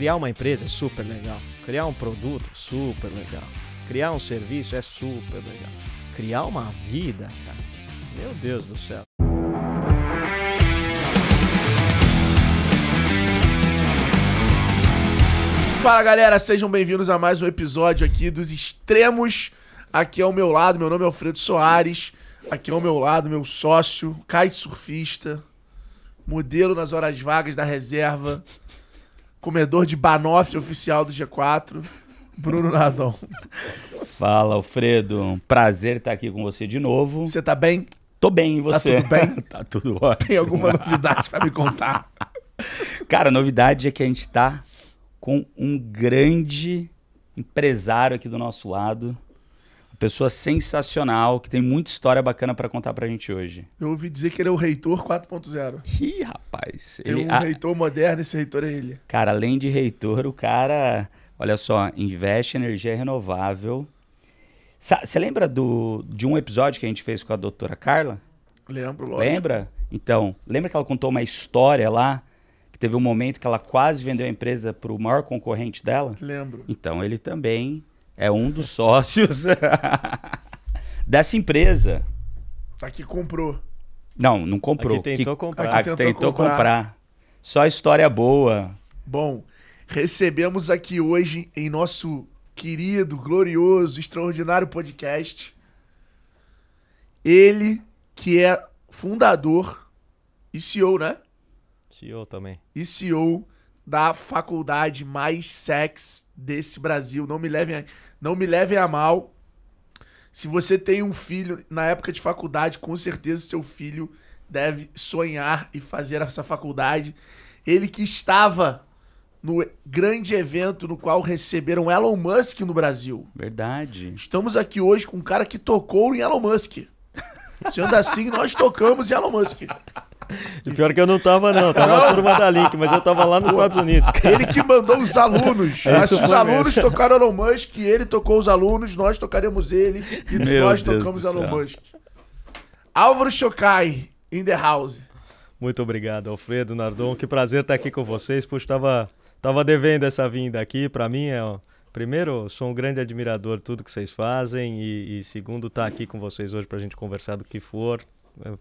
criar uma empresa é super legal. Criar um produto, super legal. Criar um serviço é super legal. Criar uma vida, cara. Meu Deus do céu. Fala galera, sejam bem-vindos a mais um episódio aqui dos Extremos. Aqui ao meu lado, meu nome é Alfredo Soares. Aqui ao meu lado, meu sócio, kitesurfista, modelo nas horas vagas da reserva, comedor de banoffee oficial do G4, Bruno Nadon. Fala, Alfredo. Prazer estar aqui com você de novo. Você tá bem? Tô bem, e você? Tá tudo bem? tá tudo ótimo. Tem alguma novidade pra me contar? Cara, a novidade é que a gente tá com um grande empresário aqui do nosso lado. Pessoa sensacional, que tem muita história bacana para contar pra gente hoje. Eu ouvi dizer que ele é o reitor 4.0. Ih, rapaz. Tem ele- um a- reitor moderno, esse reitor é ele. Cara, além de reitor, o cara, olha só, investe em energia renovável. Você lembra do, de um episódio que a gente fez com a doutora Carla? Lembro, lógico. Lembra? Então, lembra que ela contou uma história lá? Que teve um momento que ela quase vendeu a empresa para o maior concorrente dela? Lembro. Então, ele também é um dos sócios dessa empresa. Tá que comprou. Não, não comprou. Aqui tentou comprar. A que tentou tentou comprar. comprar. Só história boa. Bom, recebemos aqui hoje em nosso querido, glorioso, extraordinário podcast ele que é fundador e CEO, né? CEO também. E CEO da faculdade mais sex desse Brasil. Não me levem a, não me levem a mal. Se você tem um filho na época de faculdade, com certeza seu filho deve sonhar e fazer essa faculdade. Ele que estava no grande evento no qual receberam Elon Musk no Brasil. Verdade. Estamos aqui hoje com um cara que tocou em Elon Musk. Sendo assim, nós tocamos em Elon Musk. E pior que eu não tava, não. Tava a turma da Link, mas eu tava lá nos Estados Unidos, cara. Ele que mandou os alunos. É, Mas os alunos mesmo. tocaram Elon Musk, ele tocou os alunos, nós tocaremos ele e Meu nós Deus tocamos Elon. Musk. Álvaro Chocai, in the house. Muito obrigado, Alfredo, Nardon. Que prazer estar aqui com vocês. Puxa, tava, tava devendo essa vinda aqui. Pra mim é. ó, Primeiro, sou um grande admirador de tudo que vocês fazem. E, e segundo, estar aqui com vocês hoje pra gente conversar do que for.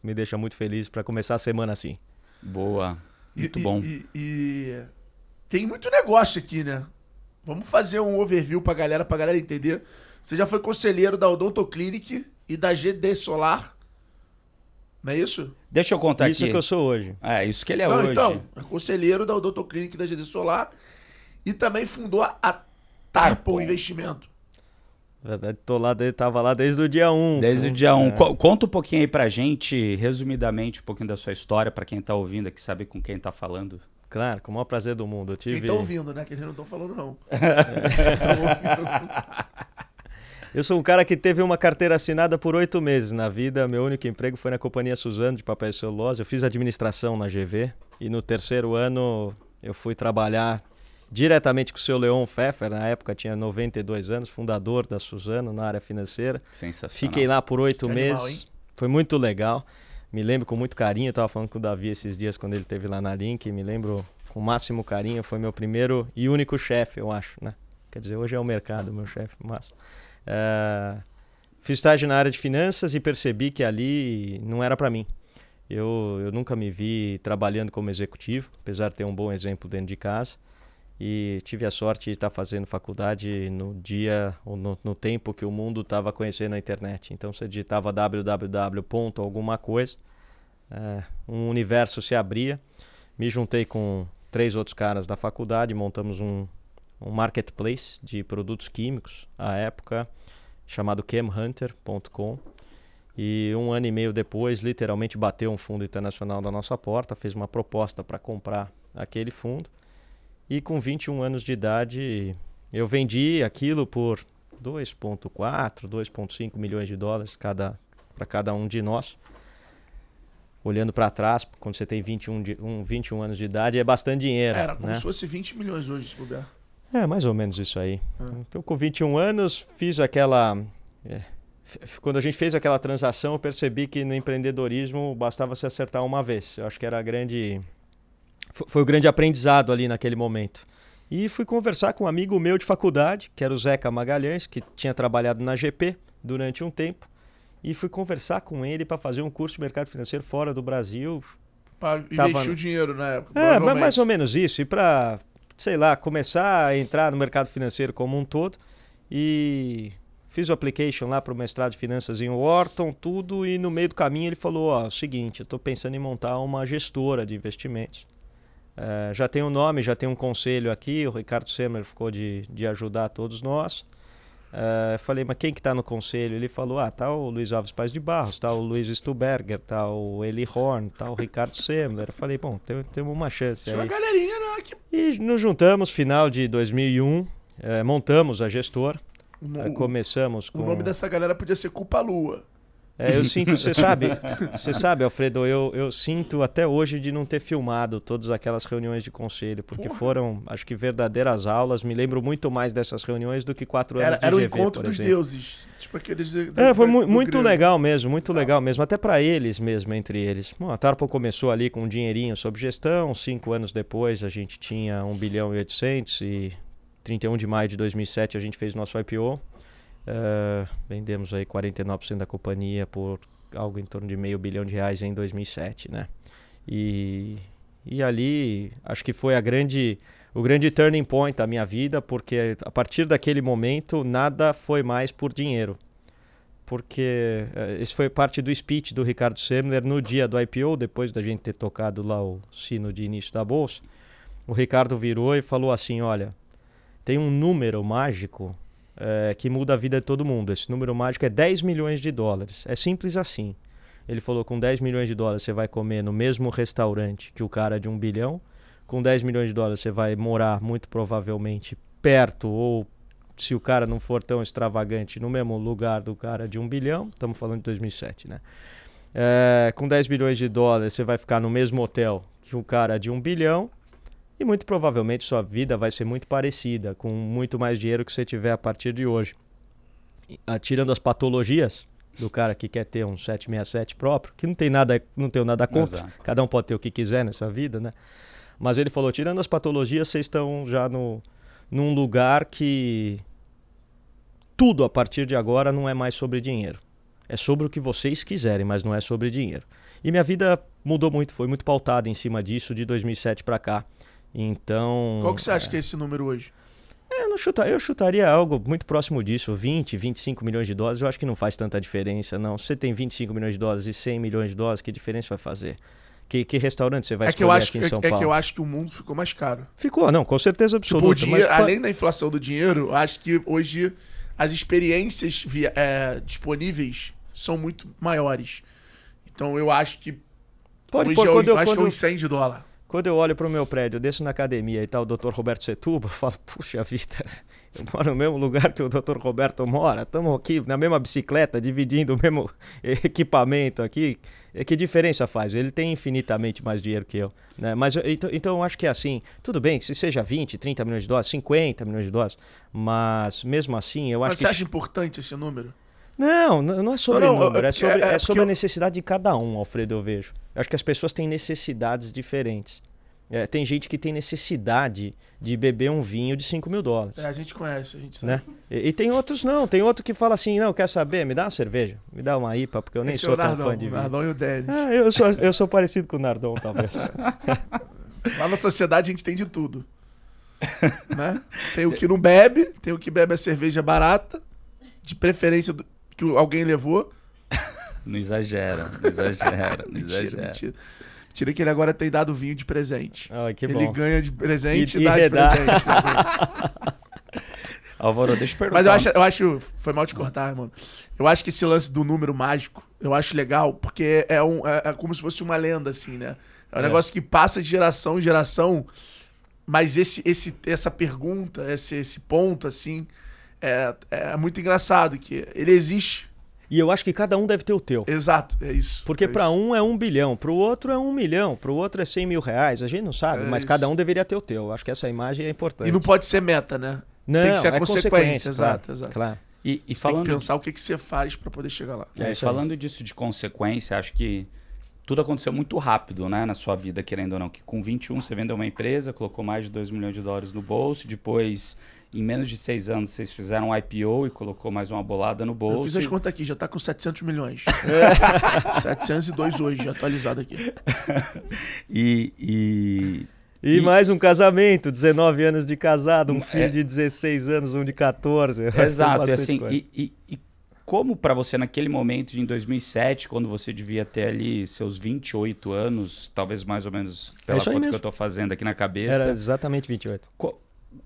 Me deixa muito feliz pra começar a semana assim. Boa. E- Muito e, bom. E, e tem muito negócio aqui, né? Vamos fazer um overview pra galera, pra galera entender. Você já foi conselheiro da Odontoclinic e da GD Solar. Não é isso? Deixa eu contar Isso aqui. que eu sou hoje. É, isso que ele é Não, hoje. então, é conselheiro da Odontoclinic e da GD Solar. E também fundou a Tarpon. Investimento. Na verdade, tô lá, tava lá desde o dia 1. Desde o dia 1. Um. É. Co- Conta um pouquinho aí pra gente, resumidamente, um pouquinho da sua história, pra quem tá ouvindo aqui, saber com quem tá falando. Claro, com o maior prazer do mundo. Eu Quem tive. tá ouvindo, né? Que eles não estão falando, não. Ouvindo. Eu sou um cara que teve uma carteira assinada por oito meses na vida. Meu único emprego foi na Companhia Suzano de Papel e Celulose. Eu fiz administração na GV. E no terceiro ano eu fui trabalhar diretamente com o seu Leon Pfeffer. Na época tinha 92 anos, fundador da Suzano na área financeira. Sensacional. Fiquei lá por oito Que animal, meses. Foi muito legal. Me lembro com muito carinho. Eu tava falando com o Davi esses dias quando ele esteve lá na Link. Me lembro com o máximo carinho. Foi meu primeiro e único chefe, eu acho, né? Quer dizer, hoje é o mercado, meu chefe, mas. eh, fiz estágio na área de finanças e percebi que ali não era para mim. Eu, eu nunca me vi trabalhando como executivo, apesar de ter um bom exemplo dentro de casa. E tive a sorte de estar fazendo faculdade no dia ou no, no tempo que o mundo estava conhecendo a internet. Então você digitava www. alguma coisa, eh, um universo se abria. Me juntei com três outros caras da faculdade, montamos um, um marketplace de produtos químicos à época, chamado chemhunter.com. E um ano e meio depois, literalmente bateu um fundo internacional na nossa porta, fez uma proposta para comprar aquele fundo. E com 21 anos de idade, eu vendi aquilo por 2,4, 2,5 milhões de dólares cada para cada um de nós. Olhando para trás, quando você tem 21, de, um, 21 anos de idade, é bastante dinheiro. Era como né? se fosse 20 milhões hoje, se puder. É, mais ou menos isso aí. Ah. Então, com 21 anos, fiz aquela. é, quando a gente fez aquela transação, eu percebi que no empreendedorismo bastava se acertar uma vez. Eu acho que era a grande. Fo- Foi o grande aprendizado ali naquele momento. E fui conversar com um amigo meu de faculdade, que era o Zeca Magalhães, que tinha trabalhado na GP durante um tempo. E fui conversar com ele para fazer um curso de mercado financeiro fora do Brasil. Investir Tava- o dinheiro na época. É, mais ou menos isso. E para, sei lá, começar a entrar no mercado financeiro como um todo. E fiz o application lá para o mestrado de finanças em Wharton, tudo. E no meio do caminho ele falou: Ó, o seguinte, eu estou pensando em montar uma gestora de investimentos. É, já tem um nome, já tem um conselho aqui. O Ricardo Semer ficou de, de ajudar todos nós. É, falei, mas quem que está no conselho? Ele falou, ah, tá o Luiz Alves Paz de Barros, tá o Luiz Stuberger, tá o Eli Horn, tá o Ricardo Semler. Eu falei, bom, tem- temos uma chance Tinha uma aí. galerinha né, que E nos juntamos, final de 2001, eh, montamos a gestor, o, eh, o- começamos o com... nome dessa galera podia ser Culpa Lua. É, eu sinto, você sabe, você sabe, Alfredo, eu, eu sinto até hoje de não ter filmado todas aquelas reuniões de conselho, porque Porra. foram, acho que verdadeiras aulas. Me lembro muito mais dessas reuniões do que quatro anos Era, de era o GV, encontro dos exemplo. deuses. Tipo aqueles. de- É, foi mu- muito grego. legal mesmo, muito Legal. legal mesmo, até para eles mesmo, entre eles. Bom, a Tarpo começou ali com um dinheirinho sob gestão, cinco anos depois a gente tinha 1 bilhão e 800 e 31 de maio de 2007 a gente fez nosso IPO. Eh, vendemos aí 49% da companhia por algo em torno de meio bilhão de reais em 2007, né? E, e ali acho que foi a grande, o grande turning point da minha vida, porque a partir daquele momento nada foi mais por dinheiro. Porque eh, esse foi parte do speech do Ricardo Semler no dia do IPO, depois da gente ter tocado lá o sino de início da bolsa. O Ricardo virou e falou assim: Olha, tem um número mágico eh, que muda a vida de todo mundo. Esse número mágico é 10 milhões de dólares. É simples assim. Ele falou: com 10 milhões de dólares você vai comer no mesmo restaurante que o cara de um bilhão. Com 10 milhões de dólares você vai morar, muito provavelmente, perto ou, se o cara não for tão extravagante, no mesmo lugar do cara de um bilhão. Estamos falando de 2007, né? Eh, com 10 bilhões de dólares você vai ficar no mesmo hotel que o cara de um bilhão. E muito provavelmente sua vida vai ser muito parecida, com muito mais dinheiro que você tiver a partir de hoje. Ah, Tirando as patologias do cara que quer ter um 767 próprio, que não tem nada, não tenho nada contra, Exato. cada um pode ter o que quiser nessa vida, né? Mas ele falou, tirando as patologias, vocês estão já no, num lugar que tudo a partir de agora não é mais sobre dinheiro. É sobre o que vocês quiserem, mas não é sobre dinheiro. E minha vida mudou muito, foi muito pautada em cima disso de 2007 para cá. Então. Qual que você acha que é esse número hoje? É, eu, não chuta, eu chutaria algo muito próximo disso, 20, 25 milhões de dólares. Eu acho que não faz tanta diferença, não. Se você tem 25 milhões de dólares e 100 milhões de dólares, que diferença vai fazer? Que, que restaurante você vai É que, eu escolher acho, aqui em é, São é que Paulo? eu acho que o mundo ficou mais caro. Ficou, não, com certeza Tipo, absoluta. dinheiro, mas, além da inflação do dinheiro, eu acho que hoje as experiências via- é, disponíveis são muito maiores. Então eu acho que pode hoje é, quando, eu, acho que é quando, uns 100 de dólar. Quando eu olho pro meu prédio, eu desço na academia e tá o Dr. Roberto Setuba, eu falo, puxa vida, eu moro no mesmo lugar que o Dr. Roberto mora, estamos aqui na mesma bicicleta, dividindo o mesmo equipamento aqui. É, Que diferença faz? Ele tem infinitamente mais dinheiro que eu. Né? Mas então, então eu acho que é assim, tudo bem que se seja 20, 30 milhões de dólares, 50 milhões de dólares, mas mesmo assim eu acho Mas que. você acha importante esse número? Não, não é sobre Não, não, número, é- sobre, é- é é sobre a eu- necessidade de cada um, Alfredo, eu vejo. Eu acho que as pessoas têm necessidades diferentes. É, tem gente que tem necessidade de beber um vinho de 5 mil dólares. É, a gente conhece, a gente sabe. Né? E, e tem outros não, tem outro que fala assim, não, quer saber, me dá uma cerveja, me dá uma IPA, porque eu nem Esse sou é o tão fã de o vinho. Nardão e o Denis. Ah, eu, sou, eu sou parecido com o Nardon, talvez. Lá na sociedade a gente tem de tudo. né? Tem o que não bebe, tem o que bebe a cerveja barata, de preferência do- que alguém levou. Não exagera, não exagera, não Mentira, exagera. mentira. Mentira que ele agora tem dado vinho de presente. Que ele bom. ganha de presente e, E- dá de presente. Álvaro, deixa eu perguntar. Mas eu acho, eu acho. Foi mal te cortar, mano. Eu acho que esse lance do número mágico, eu acho legal, porque é, um, é, é como se fosse uma lenda, assim, né? É um É. negócio que passa de geração em geração, mas esse, esse, essa pergunta, esse, esse ponto, assim, é, é muito engraçado, que ele existe. E eu acho que cada um deve ter o teu. Exato, é isso. Porque é para um é um bilhão, para o outro é um milhão, para o outro é 100 mil reais. A gente não sabe, É mas isso. cada um deveria ter o teu. Eu acho que essa imagem é importante. E não pode ser meta, né? Não, tem que ser a é consequência, claro, exato, exato. Claro. E, e Tem que falando, pensar o que, que você faz pra poder chegar lá. é, É falando disso de consequência, acho que tudo aconteceu muito rápido, né, na sua vida, querendo ou não. Que com 21 você vendeu uma empresa, colocou mais de 2 milhões de dólares no bolso, depois, em menos de seis anos, vocês fizeram um IPO e colocou mais uma bolada no bolso. Eu fiz as contas aqui, já tá com 700 milhões. 702 hoje, atualizado aqui. e, e, e, e, mais um casamento, 19 anos de casado, um é, filho de 16 anos, um de 14. Exato, e assim, e, e, como para você naquele momento, em 2007, quando você devia ter ali seus 28 anos, talvez mais ou menos pela é conta mesmo. que eu tô fazendo aqui na cabeça. Era exatamente 28.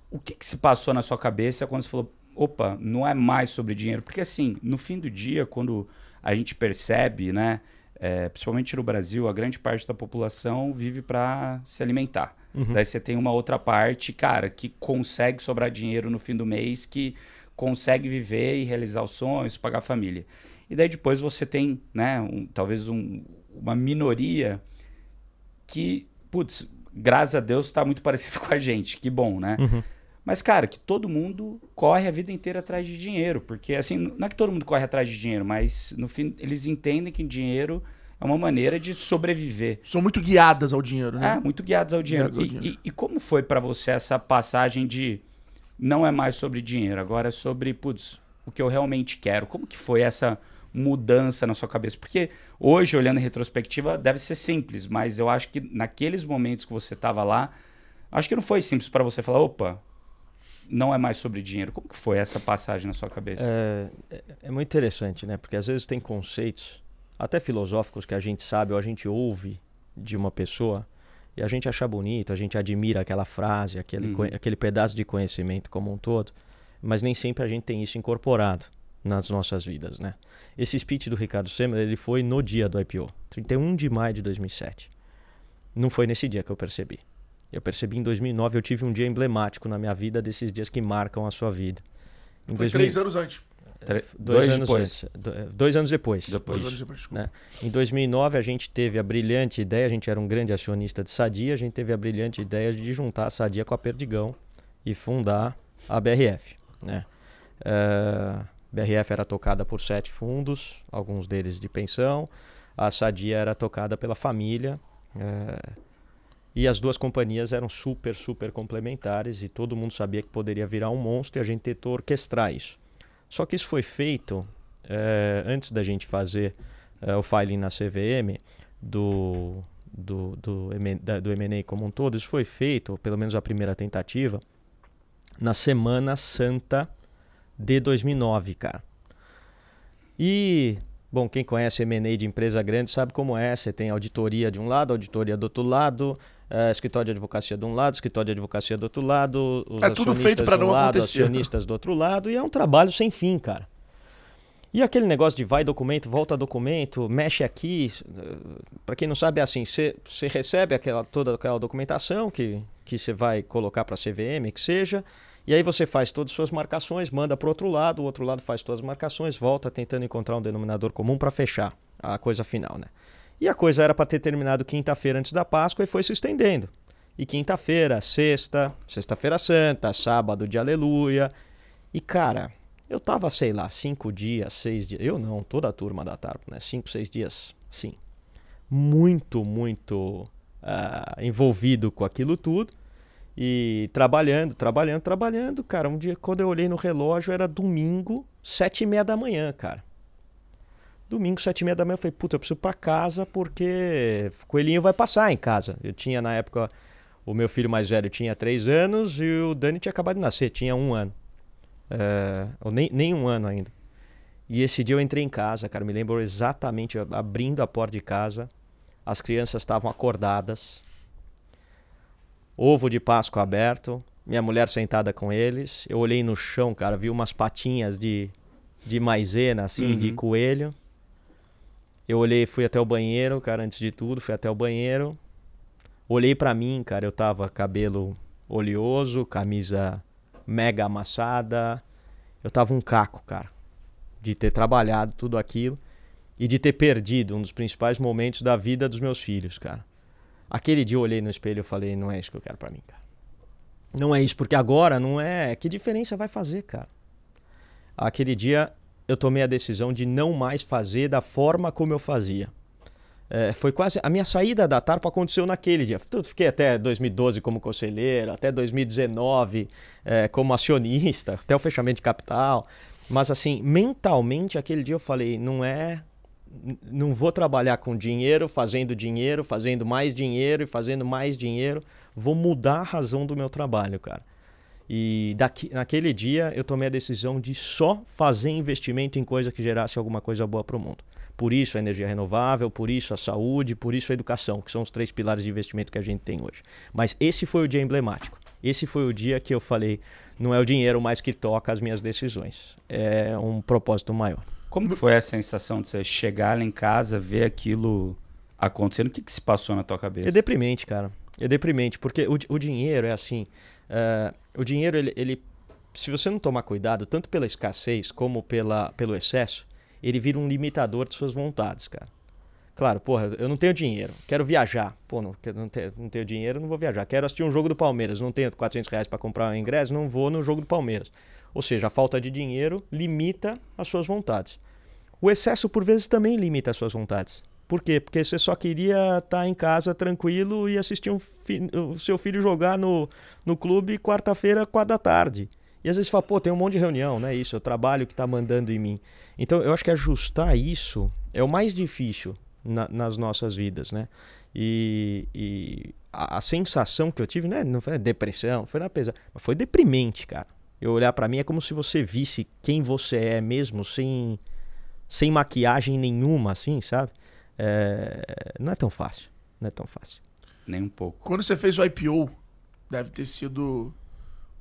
O que, que se passou na sua cabeça quando você falou, opa, não é mais sobre dinheiro? Porque assim, no fim do dia, quando a gente percebe, né, é, principalmente no Brasil, a grande parte da população vive para se alimentar. Uhum. Daí você tem uma outra parte, cara, que consegue sobrar dinheiro no fim do mês, que consegue viver e realizar os sonhos, pagar a família. E daí depois você tem, né, um, talvez um, uma minoria que, putz, graças a Deus está muito parecido com a gente, que bom, né? Uhum. Mas, cara, que todo mundo corre a vida inteira atrás de dinheiro. Porque, assim, não é que todo mundo corre atrás de dinheiro, mas no fim eles entendem que dinheiro é uma maneira de sobreviver. São muito guiadas ao dinheiro, né? É, muito guiadas ao dinheiro. Guiadas ao e, dinheiro. E, e, como foi para você essa passagem de não é mais sobre dinheiro, agora é sobre, putz, o que eu realmente quero. Como que foi essa mudança na sua cabeça? Porque hoje, olhando em retrospectiva, deve ser simples, mas eu acho que naqueles momentos que você estava lá, acho que não foi simples para você falar, opa, não é mais sobre dinheiro. Como que foi essa passagem na sua cabeça? É, é, é muito interessante, né? Porque às vezes tem conceitos, até filosóficos, que a gente sabe ou a gente ouve de uma pessoa e a gente acha bonito, a gente admira aquela frase, aquele, uhum. aquele pedaço de conhecimento como um todo, mas nem sempre a gente tem isso incorporado nas nossas vidas, né? Esse speech do Ricardo Semmer, ele foi no dia do IPO, 31 de maio de 2007. Não foi nesse dia que eu percebi. Eu percebi em 2009, eu tive um dia emblemático na minha vida, desses dias que marcam a sua vida. Em foi 2000... três anos antes. Dois, dois, anos depois. Antes, dois anos depois. depois. Dois anos depois né? Em 2009, a gente teve a brilhante ideia, a gente era um grande acionista de Sadia, a gente teve a brilhante ideia de juntar a Sadia com a Perdigão e fundar a BRF. Né? Uh, eh, BRF era tocada por sete fundos, alguns deles de pensão. A Sadia era tocada pela família. Uh, e as duas companhias eram super, super complementares e todo mundo sabia que poderia virar um monstro e a gente tentou orquestrar isso. Só que isso foi feito é, antes da gente fazer é, o filing na CVM do, do, do, do M&A como um todo. Isso foi feito, pelo menos a primeira tentativa, na Semana Santa de 2009, cara. E, bom, quem conhece M&A de empresa grande sabe como é. Você tem auditoria de um lado, auditoria do outro lado, é, escritório de advocacia de um lado, escritório de advocacia do outro lado, os é tudo feito para um não lado, acontecer. acionistas do outro lado, e é um trabalho sem fim, cara. E aquele negócio de vai documento, volta documento, mexe aqui, para quem não sabe é assim, você recebe aquela, toda aquela documentação que que você vai colocar para a CVM, que seja, e aí você faz todas as suas marcações, manda para o outro lado, o outro lado faz todas as marcações, volta tentando encontrar um denominador comum para fechar a coisa final, né? E a coisa era para ter terminado quinta-feira antes da Páscoa e foi se estendendo. E quinta-feira, sexta, sexta-feira santa, sábado de aleluia. E cara, eu tava, sei lá, cinco dias, seis dias. Eu não, toda a turma da Tarpo, né? Cinco, seis dias, sim. Muito, muito uh, envolvido com aquilo tudo. E trabalhando, trabalhando, trabalhando. Cara, um dia quando eu olhei no relógio era domingo, sete e meia da manhã, cara. Domingo, sete e meia da manhã, eu falei, puta, eu preciso ir pra casa porque Coelhinho vai passar em casa. Eu tinha, na época, o meu filho mais velho tinha três anos e o Dani tinha acabado de nascer, tinha um ano. É, ou nem, nem um ano ainda. E esse dia eu entrei em casa, cara, me lembro exatamente, abrindo a porta de casa, as crianças estavam acordadas, ovo de Páscoa aberto, minha mulher sentada com eles. Eu olhei no chão, cara, vi umas patinhas de, de maisena, assim, uhum. de coelho. Eu olhei, fui até o banheiro, cara, antes de tudo, fui até o banheiro. Olhei para mim, cara, eu tava cabelo oleoso, camisa mega amassada. Eu tava um caco, cara, de ter trabalhado tudo aquilo e de ter perdido um dos principais momentos da vida dos meus filhos, cara. Aquele dia eu olhei no espelho e falei, não é isso que eu quero para mim, cara. Não é isso, porque agora não é. Que diferença vai fazer, cara? Aquele dia eu tomei a decisão de não mais fazer da forma como eu fazia. É, foi quase. A minha saída da Tarpa aconteceu naquele dia. Fiquei até 2012 como conselheiro, até 2019 é, como acionista, até o fechamento de capital. Mas assim, mentalmente, aquele dia eu falei, não é. Não vou trabalhar com dinheiro, fazendo dinheiro, fazendo mais dinheiro e fazendo mais dinheiro. Vou mudar a razão do meu trabalho, cara. E daqui, naquele dia eu tomei a decisão de só fazer investimento em coisa que gerasse alguma coisa boa para o mundo. Por isso a energia renovável, por isso a saúde, por isso a educação, que são os três pilares de investimento que a gente tem hoje. Mas esse foi o dia emblemático. Esse foi o dia que eu falei, não é o dinheiro mais que toca as minhas decisões. É um propósito maior. Como foi a sensação de você chegar lá em casa, ver aquilo acontecendo? O que, que se passou na tua cabeça? É deprimente, cara. É deprimente, porque o, o dinheiro é assim. Uh, o dinheiro, ele, ele, se você não tomar cuidado, tanto pela escassez como pela, pelo excesso, ele vira um limitador de suas vontades, cara. Claro, porra, eu não tenho dinheiro, quero viajar. Pô, não, não, tenho, não tenho dinheiro, não vou viajar. Quero assistir um jogo do Palmeiras, não tenho 400 reais para comprar um ingresso, não vou no jogo do Palmeiras. Ou seja, a falta de dinheiro limita as suas vontades. O excesso, por vezes, também limita as suas vontades. Por quê? Porque você só queria estar tá em casa tranquilo e assistir um o seu filho jogar no, no clube quarta-feira, quatro da tarde. E às vezes fala, pô, tem um monte de reunião, não é isso? É o trabalho que está mandando em mim. Então eu acho que ajustar isso é o mais difícil na, nas nossas vidas, né? E, e a, a, sensação que eu tive, né? Não foi depressão, foi na pesada, mas foi deprimente, cara. Eu olhar para mim é como se você visse quem você é mesmo, sem, sem maquiagem nenhuma, assim, sabe? É, não é tão fácil, não é tão fácil. Nem um pouco. Quando você fez o IPO, deve ter sido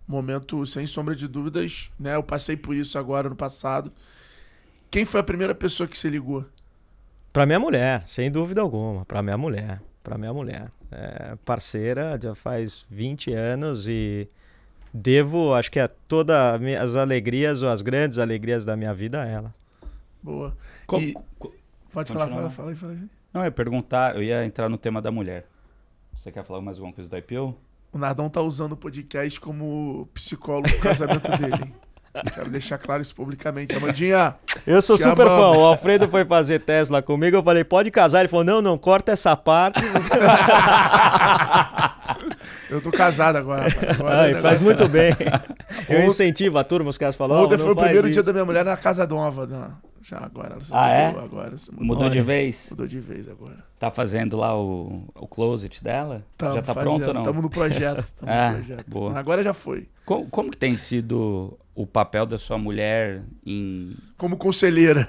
um momento sem sombra de dúvidas, né? Eu passei por isso agora no passado. Quem foi a primeira pessoa que você ligou? Para minha mulher, sem dúvida alguma. Para minha mulher. Para minha mulher. É parceira já faz 20 anos e devo, acho que é todas as alegrias ou as grandes alegrias da minha vida a ela. Boa. E... Pode falar, fala, fala aí, fala aí. Não, eu ia perguntar, eu ia entrar no tema da mulher. Você quer falar mais alguma coisa do IPO? O Nardão tá usando o podcast como psicólogo pro casamento dele. Quero deixar claro isso publicamente. Amandinha. Eu sou super amamos. fã. O Alfredo foi fazer Tesla comigo. Eu falei, pode casar. Ele falou, não, não, corta essa parte. eu tô casado agora. agora Ai, faz muito bem. Eu incentivo a turma, os caras falam. Ontem oh, foi o primeiro isso. dia da minha mulher na casa nova. Não. Já agora. Ela ah, mudou, é? Agora, mudou. mudou de vez? Mudou de vez agora. Tá fazendo lá o, o closet dela? Tamo já tá fazendo, pronto ou não? Estamos no projeto. Tamo é, no projeto. Boa. Agora já foi. Como, como que tem sido o papel da sua mulher em... Como conselheira.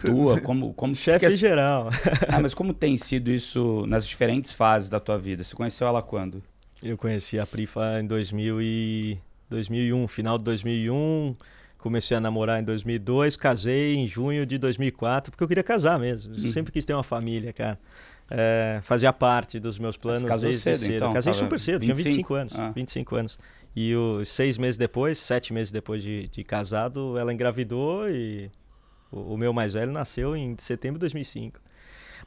Tua, como... como Chefe assim... geral. ah, mas como tem sido isso nas diferentes fases da tua vida? Você conheceu ela quando? Eu conheci a Prifa em 2000 e... 2001, final de 2001 comecei a namorar em 2002, casei em junho de 2004, porque eu queria casar mesmo. Eu uhum. sempre quis ter uma família, cara. É, fazia parte dos meus planos desde cedo. cedo. Então, casei super cedo, 25? tinha 25 anos. Ah. 25 anos. E os seis meses depois, sete meses depois de, de casado, ela engravidou e o, o, meu mais velho nasceu em setembro de 2005.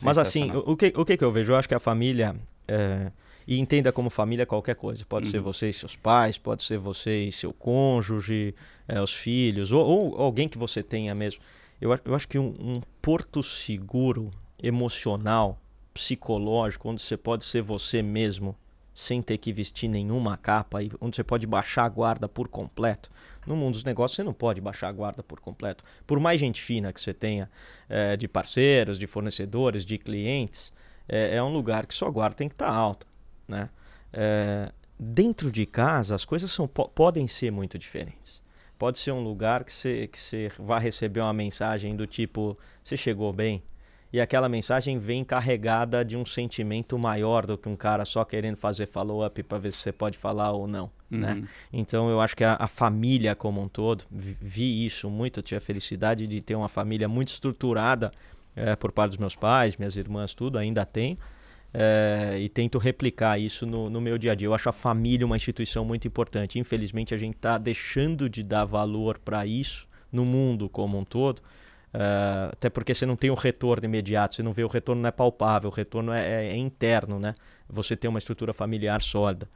Mas assim, o, o, que, o que, que eu vejo? Eu acho que a família... É, e entenda como família qualquer coisa. Pode uhum. ser você e seus pais, pode ser você e seu cônjuge, é, os filhos, ou, ou, alguém que você tenha mesmo. Eu, eu acho que um, um porto seguro, emocional, psicológico, onde você pode ser você mesmo, sem ter que vestir nenhuma capa, e onde você pode baixar a guarda por completo. No mundo dos negócios, você não pode baixar a guarda por completo. Por mais gente fina que você tenha, é, de parceiros, de fornecedores, de clientes, é, é um lugar que sua guarda tem que estar tá alta. Né? É, dentro de casa, as coisas são, podem ser muito diferentes. Pode ser um lugar que você que vai receber uma mensagem do tipo: você chegou bem? E aquela mensagem vem carregada de um sentimento maior do que um cara só querendo fazer follow-up para ver se você pode falar ou não. Né? Uhum. Né? Então eu acho que a, a, família como um todo, vi isso muito, eu tive a felicidade de ter uma família muito estruturada é, por parte dos meus pais, minhas irmãs, tudo, ainda tenho é, e tento replicar isso no, no, meu dia a dia. Eu acho a família uma instituição muito importante. Infelizmente, a gente está deixando de dar valor para isso no mundo como um todo. Uh, até porque você não tem o retorno imediato, você não vê o retorno não é palpável, o retorno é, é, é interno, né? Você tem uma estrutura familiar sólida.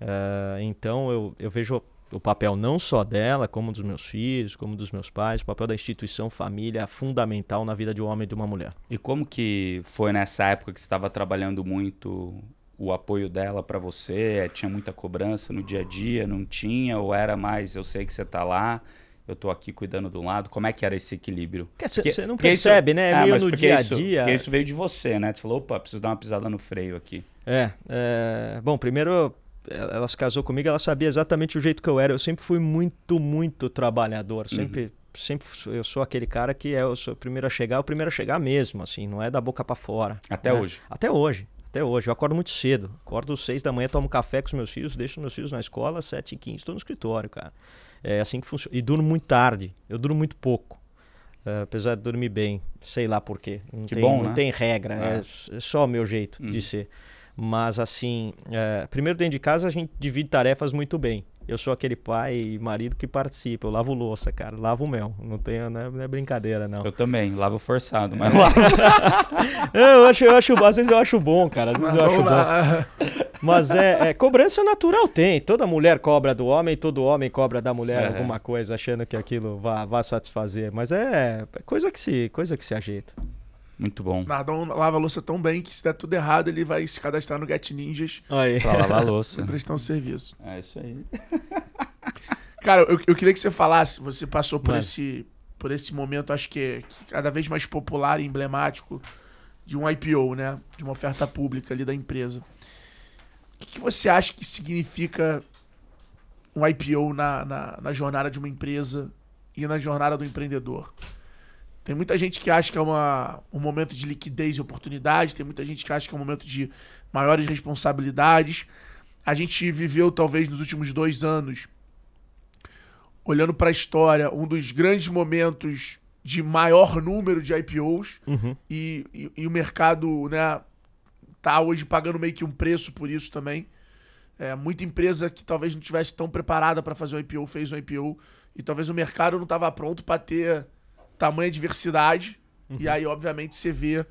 Uh, então eu, eu vejo o papel não só dela, como dos meus filhos, como dos meus pais, o papel da instituição família é fundamental na vida de um homem e de uma mulher. E como que foi nessa época que você estava trabalhando muito o apoio dela para você? Tinha muita cobrança no dia a dia? Não tinha? Ou era mais, eu sei que você tá lá, eu tô aqui cuidando do lado? Como é que era esse equilíbrio? Você não percebe, isso, né? É, é meio no dia isso, a dia. Porque isso veio de você, né? Você falou, opa, preciso dar uma pisada no freio aqui. É, é bom, primeiro ela se casou comigo, ela sabia exatamente o jeito que eu era. Eu sempre fui muito, muito trabalhador. Uhum. Sempre, uhum. sempre eu sou aquele cara que é eu sou o primeiro a chegar, o primeiro a chegar mesmo, assim, não é da boca para fora. Até né? hoje. Até hoje. Até hoje. Eu acordo muito cedo. Acordo às seis da manhã, tomo café com os meus filhos, deixo meus filhos na escola, sete e quinze, estou no escritório, cara. É assim que funciona. E durmo muito tarde. Eu durmo muito pouco. Uh, apesar de dormir bem, sei lá porquê. Não que tem, bom, não né? tem regra, é. É, é só o meu jeito de ser. Mas assim, é, primeiro dentro de casa a gente divide tarefas muito bem. Eu sou aquele pai e marido que participa. Eu lavo louça, cara. Lavo o mel. Não, tenho, não, é, não é brincadeira, não. Eu também. Lavo forçado, mas lavo. eu, acho, eu acho... Às vezes eu acho bom, cara. Às vezes eu acho bom. Mas é, é, Cobrança natural tem. Toda mulher cobra do homem, todo homem cobra da mulher é. alguma coisa, achando que aquilo vá, vá satisfazer. Mas é coisa que se, coisa que se ajeita. Muito bom. Nardão lava a louça tão bem que se der tudo errado, ele vai se cadastrar no Get Ninjas aí. pra lavar a louça. prestar um serviço. É isso aí. Cara, eu, eu queria que você falasse, você passou por, esse, por esse momento, acho que, que cada vez mais popular e emblemático de um IPO, né? De uma oferta pública ali da empresa. O que, que você acha que significa um IPO na, na, na jornada de uma empresa e na jornada do empreendedor? Tem muita gente que acha que é uma, um momento de liquidez e oportunidade, tem muita gente que acha que é um momento de maiores responsabilidades. A gente viveu, talvez, nos últimos dois anos, olhando para a história, um dos grandes momentos de maior número de IPOs uhum. e, e, e, o mercado né, tá hoje pagando meio que um preço por isso também. É, muita empresa que talvez não tivesse tão preparada para fazer um IPO fez um IPO e talvez o mercado não estava pronto para ter tamanha diversidade. Uhum. E aí, obviamente, você vê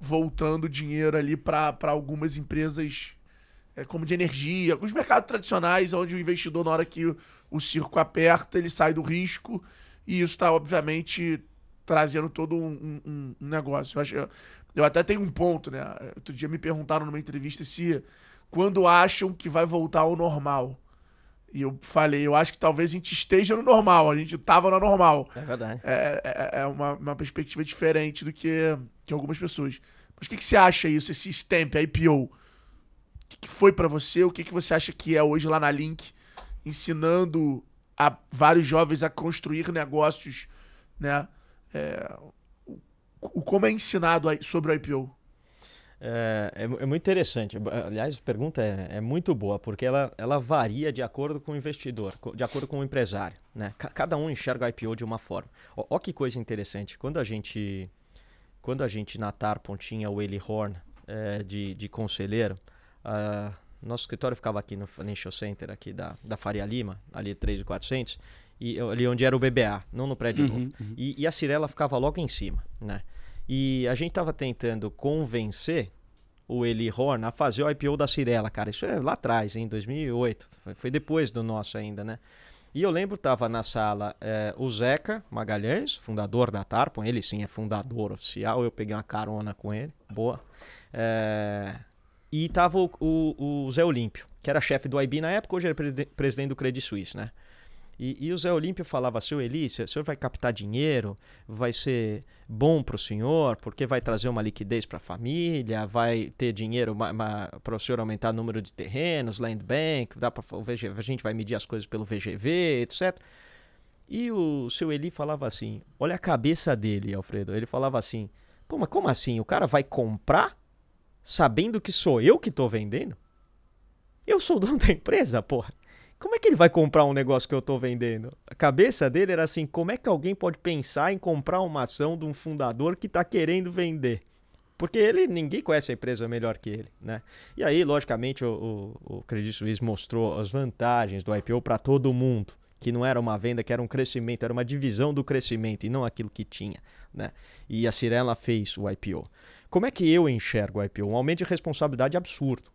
voltando dinheiro ali para algumas empresas é, como de energia, os mercados tradicionais, onde o investidor, na hora que o, o circo aperta, ele sai do risco. E isso está, obviamente, trazendo todo um, um, um negócio. Eu, acho, eu, eu, até tenho um ponto, né? Outro dia me perguntaram numa entrevista se quando acham que vai voltar ao normal. E eu falei, eu acho que talvez a gente esteja no normal, a gente estava no normal. É verdade. É, é, é uma, uma, perspectiva diferente do que, que algumas pessoas. Mas o que, que você acha isso, esse stamp, a IPO? O que, que foi para você? O que, que você acha que é hoje lá na Link, ensinando a vários jovens a construir negócios, né? É, o, o, como é ensinado sobre o IPO? É, é, é, muito interessante. Aliás, a pergunta é, é, muito boa, porque ela, ela varia de acordo com o investidor, de acordo com o empresário. Né? Cada um enxerga o IPO de uma forma. Ó, que coisa interessante. Quando a gente, quando a gente na Tarpon tinha o Eli Horn é, de, de conselheiro, uh, nosso escritório ficava aqui no Financial Center aqui da, da Faria Lima, ali 3,400, e ali onde era o BBA, não no prédio uhum, novo. Uhum. E, e a Cirela ficava logo em cima, né? E a gente estava tentando convencer o Eli Horn a fazer o IPO da Cirela, cara. Isso é lá atrás, em 2008. Foi, depois do nosso ainda, né? E eu lembro, estava na sala é, o Zeca Magalhães, fundador da Tarpon. Ele sim é fundador oficial. Eu peguei uma carona com ele. Boa. É, e tava o, o, o Zé Olímpio, que era chefe do IB na época, hoje é presidente do Credit Suisse, né? E, e o Zé Olímpio falava, seu Eli, o senhor vai captar dinheiro, vai ser bom para o senhor, porque vai trazer uma liquidez para a família, vai ter dinheiro para o senhor aumentar o número de terrenos, land bank, dá pra, a gente vai medir as coisas pelo VGV, etc. E o seu Eli falava assim, olha a cabeça dele, Alfredo, ele falava assim, pô, mas como assim? O cara vai comprar sabendo que sou eu que estou vendendo? Eu sou o dono da empresa, porra. Como é que ele vai comprar um negócio que eu estou vendendo? A cabeça dele era assim: como é que alguém pode pensar em comprar uma ação de um fundador que está querendo vender? Porque ele, ninguém conhece a empresa melhor que ele, né? E aí, logicamente, o, o, o Credit Suisse mostrou as vantagens do IPO para todo mundo, que não era uma venda, que era um crescimento, era uma divisão do crescimento e não aquilo que tinha, né? E a Cirela fez o IPO. Como é que eu enxergo o IPO? Um aumento de responsabilidade absurdo.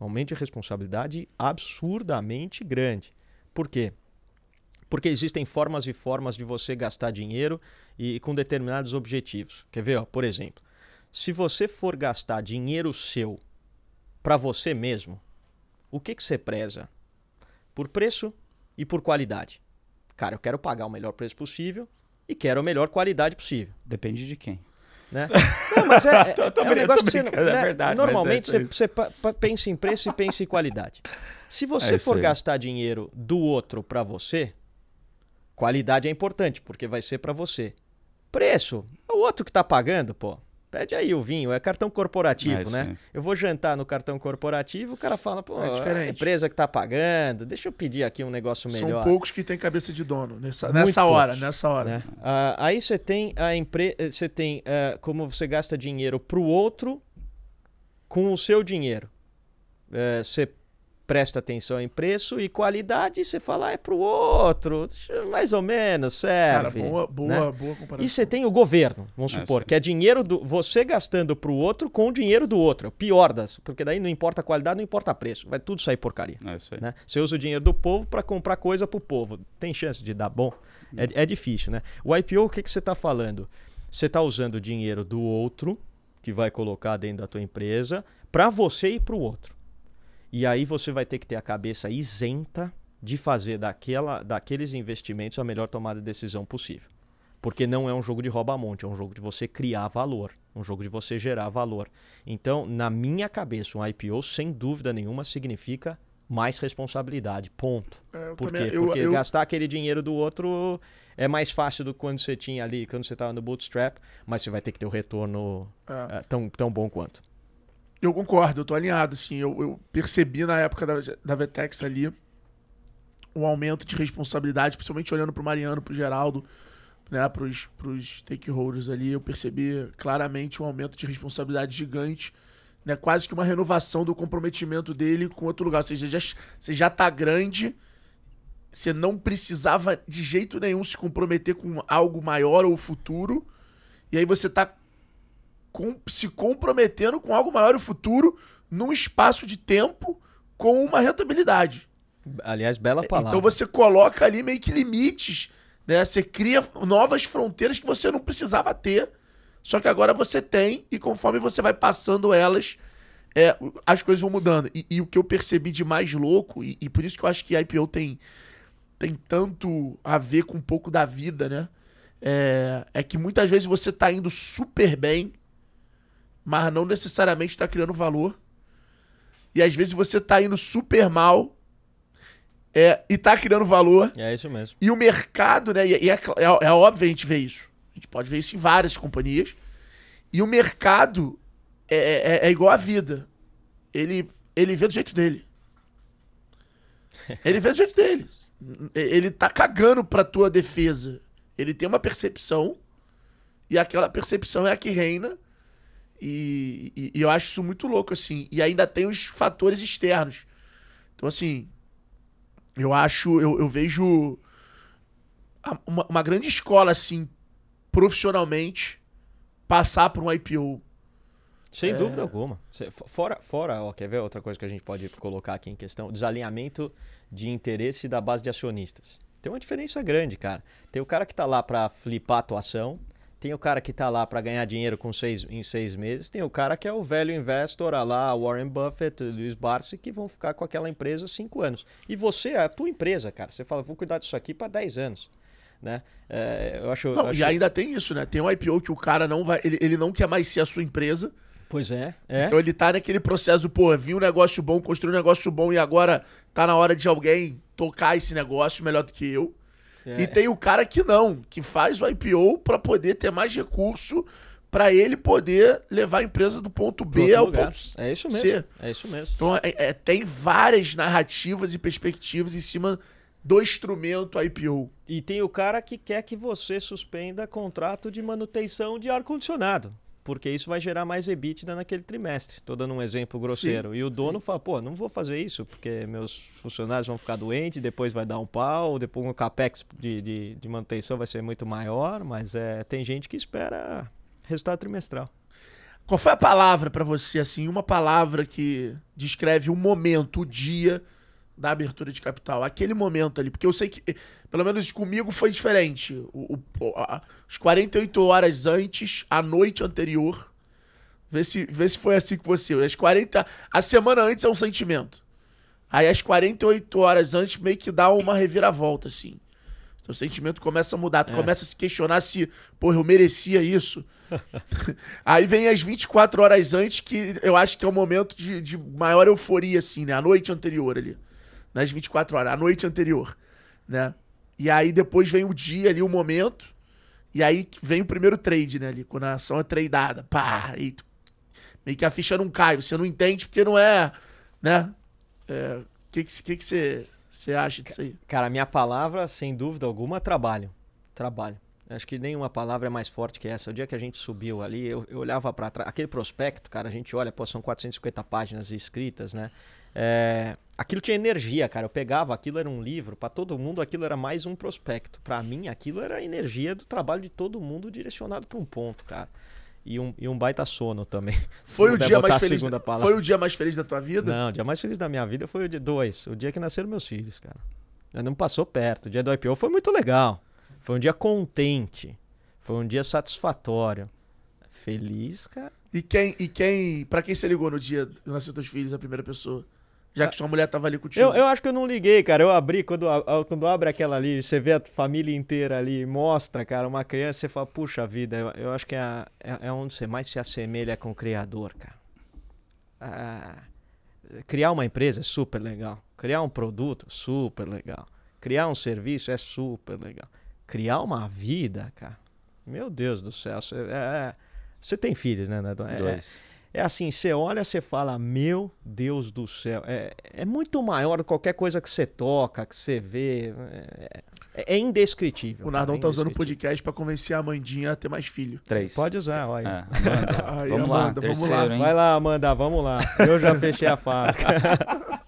Um aumento de responsabilidade absurdamente grande. Por quê? Porque existem formas e formas de você gastar dinheiro e com determinados objetivos. Quer ver? Ó, por exemplo, se você for gastar dinheiro seu para você mesmo, o que, que você preza? Por preço e por qualidade. Cara, eu quero pagar o melhor preço possível e quero a melhor qualidade possível. Depende de quem. Né? Não, mas é, Tô- é, tô é um negócio que você, é né, verdade, mas Normalmente é você, você pensa em preço e pensa em qualidade. Se você É for gastar dinheiro do outro para você, qualidade é importante, porque vai ser para você. Preço, é o outro que tá pagando, pô. Pede aí o vinho, é cartão corporativo, É isso né? Eu vou jantar no cartão corporativo, o cara fala, pô, É é a empresa que tá pagando, deixa eu pedir aqui um negócio melhor. São poucos que têm cabeça de dono nessa, nessa hora, poucos, nessa hora. né? Ah, aí você tem a empresa, você tem ah, como você gasta dinheiro para o outro com o seu dinheiro. Eh, Você presta atenção em preço e qualidade, e você fala ah, é para o outro, mais ou menos Cara, serve. boa, boa, né? boa comparação. E você tem o governo, vamos É, supor, sim. que é dinheiro do você gastando para o outro com o dinheiro do outro. É Pior das, porque daí não importa a qualidade, não importa preço, vai tudo sair porcaria. É isso aí. Né? Você usa o dinheiro do povo para comprar coisa para o povo. Tem chance de dar bom? É, é difícil, né? O IPO, o que, que você está falando? Você está usando o dinheiro do outro, que vai colocar dentro da tua empresa, para você e para o outro. E aí você vai ter que ter a cabeça isenta de fazer daquela, daqueles investimentos a melhor tomada de decisão possível. Porque não é um jogo de rouba-monte, é um jogo de você criar valor, um jogo de você gerar valor. Então, na minha cabeça, um IPO, sem dúvida nenhuma, significa mais responsabilidade. Ponto. É, Por também- quê? eu- Porque eu- gastar aquele dinheiro do outro é mais fácil do que quando você tinha ali, quando você estava no bootstrap, mas você vai ter que ter o retorno é. é, tão, tão bom quanto. Eu concordo, eu tô alinhado, assim. Eu, eu percebi na época da, da Vetex ali um aumento de responsabilidade, principalmente olhando pro Mariano, pro Geraldo, né, pros, pros stakeholders ali. Eu percebi claramente um aumento de responsabilidade gigante, né, quase que uma renovação do comprometimento dele com outro lugar. Ou seja, já, você já tá grande, você não precisava de jeito nenhum se comprometer com algo maior ou futuro, e aí você tá com- se comprometendo com algo maior no futuro, num espaço de tempo, com uma rentabilidade. Aliás, bela palavra. Então você coloca ali meio que limites, né? Você cria novas fronteiras que você não precisava ter. Só que agora você tem, e conforme você vai passando elas, é, as coisas vão mudando. E, e o que eu percebi de mais louco, e, e por isso que eu acho que a IPO tem, tem tanto a ver com um pouco da vida, né? É, é que muitas vezes você tá indo super bem, mas não necessariamente tá criando valor. E às vezes você tá indo super mal é, e tá criando valor. É isso mesmo. E o mercado, né? E, e é, é, é óbvio a gente ver isso. A gente pode ver isso em várias companhias. E o mercado é, é, é igual a vida. Ele, ele vê do jeito dele. Ele vê do jeito dele. Ele tá cagando pra tua defesa. Ele tem uma percepção. E aquela percepção é a que reina. E, e- e eu acho isso muito louco, assim. E ainda tem os fatores externos. Então, assim, eu acho, eu, eu vejo uma, uma grande escola, assim, profissionalmente, passar por um IPO. Sem É. dúvida alguma. Fora, fora ó, quer ver outra coisa que a gente pode colocar aqui em questão? Desalinhamento de interesse da base de acionistas. Tem uma diferença grande, cara. Tem o cara que tá lá para flipar a atuação, tem o cara que tá lá para ganhar dinheiro com seis, em seis meses, tem o cara que é o velho investor, ah lá, Warren Buffett, Luiz Barsi, que vão ficar com aquela empresa cinco anos. E você, a tua empresa, cara, você fala, vou cuidar disso aqui para 10 anos. Né? É, eu acho, Não, acho- e ainda tem isso, né? Tem um IPO que o cara não vai. Ele, ele não quer mais ser a sua empresa. Pois é, é. Então ele tá naquele processo, pô, vi um negócio bom, construí um negócio bom e agora tá na hora de alguém tocar esse negócio melhor do que eu. É. E tem o cara que não, que faz o IPO pra poder ter mais recurso pra ele poder levar a empresa do ponto B ao lugar. ponto É isso C. mesmo. É isso mesmo. Então é- é- tem várias narrativas e perspectivas em cima do instrumento IPO. E tem o cara que quer que você suspenda contrato de manutenção de ar-condicionado. Porque isso vai gerar mais EBITDA naquele trimestre. Tô dando um exemplo grosseiro. e o dono fala, pô, não vou fazer isso, porque meus funcionários vão ficar doentes, depois vai dar um pau, depois o capex de, de, de manutenção vai ser muito maior, mas é, tem gente que espera resultado trimestral. Qual foi a palavra pra você, assim, uma palavra que descreve o momento, o dia da abertura de capital, aquele momento ali, porque eu sei que, pelo menos comigo foi diferente. O, o, a, as 48 horas antes, a noite anterior, vê se, vê se foi assim com você. As 40, a semana antes é um sentimento. Aí as 48 horas antes meio que dá uma reviravolta, assim. Seu sentimento começa a mudar, tu É. começa a se questionar se, porra, eu merecia isso. Aí vem as 24 horas antes, que eu acho que é o momento de, de maior euforia, assim, né? A noite anterior ali. Nas 24 horas, a noite anterior, né? E aí depois vem o dia ali, o momento. E aí vem o primeiro trade, né? Ali, quando a ação é tradeada. Pá! Aí tu- meio que a ficha não cai. Você não entende porque não é, né? É, O que que, que, que você, você acha disso aí? Cara, minha palavra, sem dúvida alguma, trabalho. Trabalho. Acho que nenhuma palavra é mais forte que essa. O dia que a gente subiu ali, eu, eu olhava pra trás. Aquele prospecto, cara, a gente olha, pô, são 450 páginas escritas, né? É, aquilo tinha energia, cara. Eu pegava, aquilo era um livro. Pra todo mundo, aquilo era mais um prospecto. Pra mim, aquilo era a energia do trabalho de todo mundo direcionado pra um ponto, cara. E um, e um baita sono também. Foi o dia mais feliz. palavra. Foi o dia mais feliz da tua vida? Não, o dia mais feliz da minha vida foi o dia 2, o dia que nasceram meus filhos, cara. Não passou perto. O dia do IPO foi muito legal. Foi um dia contente. Foi um dia satisfatório. Feliz, cara. E quem, e quem, pra quem você ligou no dia do nascimento dos filhos, a primeira pessoa? Já que sua mulher tava ali contigo. Eu, eu acho que eu não liguei, cara. Eu abri, quando, quando abre aquela ali, você vê a família inteira ali, mostra, cara, uma criança, você fala, puxa vida, eu, eu acho que é, a- é, é onde você mais se assemelha com o Criador, cara. Ah, criar uma empresa é super legal. Criar um produto, super legal. Criar um serviço é super legal. Criar uma vida, cara. Meu Deus do céu. Você, é- é- você tem filhos, né, Neto? É- Dois. é assim, você olha, você fala, meu Deus do céu, é, é muito maior do que qualquer coisa que você toca, que você vê. É, é- é indescritível. O Nardão é tá usando o podcast pra convencer a Amandinha a ter mais filho. Três. Pode usar, olha. É, Amanda. Aí, vamos Amanda, lá, vamos terceiro, lá. hein? Vai lá, Amanda, vamos lá. Eu já fechei a fábrica.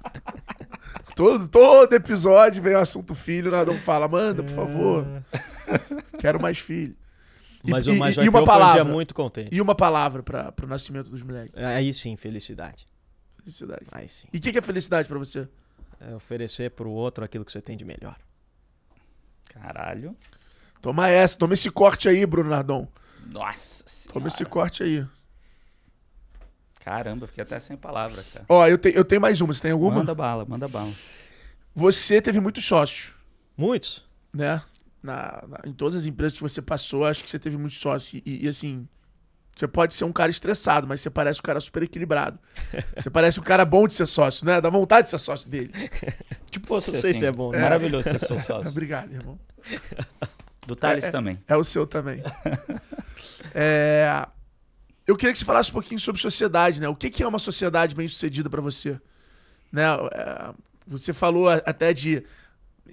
Todo, todo episódio vem o assunto filho, o Nardão fala, Amanda, por favor, quero mais filho. E- Mas, e- o mas e o uma um palavra? dia muito contente. E uma palavra pra, pro nascimento dos moleques. Aí sim, felicidade. Felicidade. Aí sim. E o que, que é felicidade pra você? É oferecer pro outro aquilo que você tem de melhor. Caralho. Toma essa, toma esse corte aí, Bruno Nardon. Nossa Toma esse senhora. corte aí. Caramba, fiquei até sem palavras, cara. Ó, eu, te, eu tenho mais uma, você tem alguma? Manda bala, manda bala. Você teve muitos sócios, Muitos? né? Na, na- em todas as empresas que você passou, acho que você teve muitos sócios. E, e, assim, você pode ser um cara estressado, mas você parece um cara super equilibrado. você parece um cara bom de ser sócio, né? Dá vontade de ser sócio dele. Tipo você, Não sei assim. se é bom, né? Maravilhoso ser seu sócio. Obrigado, irmão. Do Thales também. É o seu também. É, Eu queria que você falasse um pouquinho sobre sociedade, né? O que que é uma sociedade bem sucedida pra você? Né? é, Você falou até de.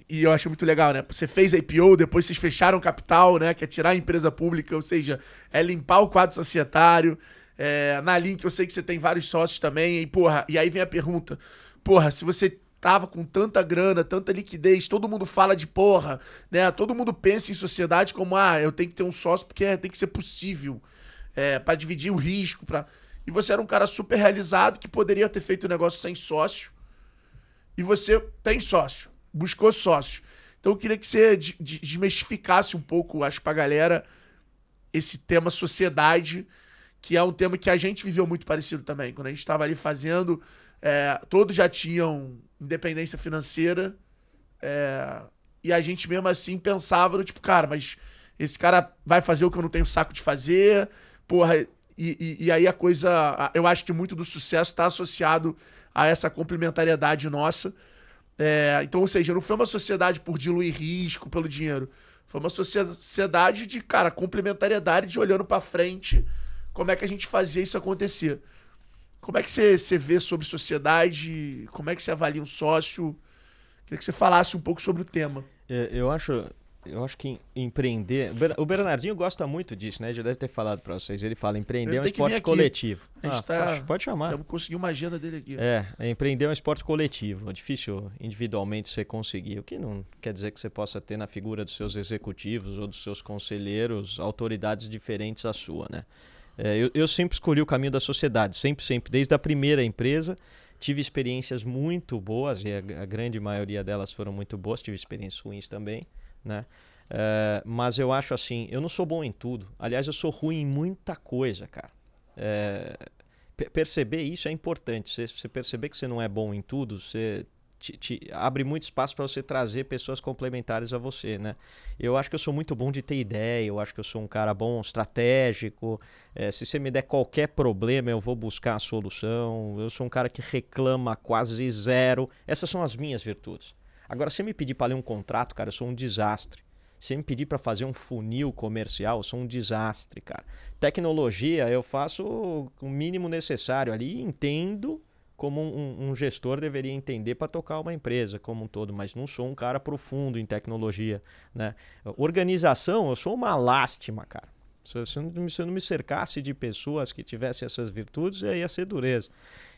E eu acho muito legal, né? Você fez a IPO, depois vocês fecharam capital, né? Que é tirar a empresa pública, ou seja, é limpar o quadro societário. É, na Link eu sei que você tem vários sócios também. E, porra, e aí vem a pergunta: porra, se você tava com tanta grana, tanta liquidez, todo mundo fala de porra, né? Todo mundo pensa em sociedade como, ah, eu tenho que ter um sócio porque é, tem que ser possível. É, para dividir o risco. Pra... E você era um cara super realizado que poderia ter feito o negócio sem sócio. E você tem sócio, buscou sócio. Então eu queria que você de- de- desmistificasse um pouco, acho, pra galera, esse tema sociedade, que é um tema que a gente viveu muito parecido também. Quando a gente estava ali fazendo, é, todos já tinham independência financeira. é, e a gente mesmo assim pensava tipo, cara, mas esse cara vai fazer o que eu não tenho saco de fazer. Porra, e, e- e aí a coisa. Eu acho que muito do sucesso está associado a essa complementariedade nossa. É, então, ou seja, não foi uma sociedade por diluir risco pelo dinheiro. Foi uma socie- sociedade de, cara, complementariedade, de olhando pra frente como é que a gente fazia isso acontecer. Como é que você, você vê sobre sociedade? Como é que você avalia um sócio? Queria que você falasse um pouco sobre o tema. É, Eu acho, eu acho que em- empreender. o Ber- O Bernardinho gosta muito disso, né? Já deve ter falado pra vocês. Ele fala: empreender é um esporte coletivo. A gente Ah, tá- pode, pode chamar. Vamos conseguir uma agenda dele aqui. É, é, empreender é um esporte coletivo. É difícil individualmente você conseguir. O que não quer dizer que você possa ter na figura dos seus executivos ou dos seus conselheiros autoridades diferentes à sua, né? É, eu, eu sempre escolhi o caminho da sociedade, sempre, sempre. Desde a primeira empresa, Tive experiências muito boas, e a, a grande maioria delas foram muito boas, tive experiências ruins também, né? É, mas eu acho assim, eu não sou bom em tudo. Aliás, eu sou ruim em muita coisa, cara. É, perceber isso é importante. Você, você perceber que você não é bom em tudo, você te, te abre muito espaço para você trazer pessoas complementares a você, né? Eu acho que eu sou muito bom de ter ideia, eu acho que eu sou um cara bom, estratégico. É, se você me der qualquer problema, eu vou buscar a solução. Eu sou um cara que reclama quase zero. Essas são as minhas virtudes. Agora, se me pedir para ler um contrato, cara, eu sou um desastre. Se me pedir para fazer um funil comercial, eu sou um desastre, cara. Tecnologia, eu faço o mínimo necessário ali, entendo como um, um gestor deveria entender para tocar uma empresa como um todo, mas não sou um cara profundo em tecnologia. Né? Organização, eu sou uma lástima, cara. Se eu, se eu não me cercasse de pessoas que tivessem essas virtudes, ia ser dureza.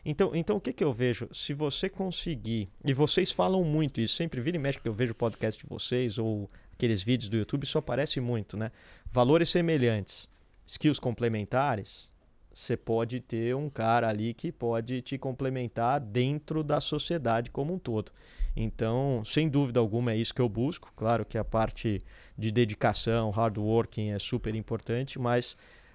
Então, então o que, que eu vejo? Se você conseguir, e vocês falam muito isso, sempre vira e mexe que eu vejo o podcast de vocês ou aqueles vídeos do YouTube, isso aparece muito, né? Valores semelhantes, skills complementares, você pode ter um cara ali que pode te complementar dentro da sociedade como um todo. Então, sem dúvida alguma, é isso que eu busco. Claro que a parte de dedicação, hard working é super importante, mas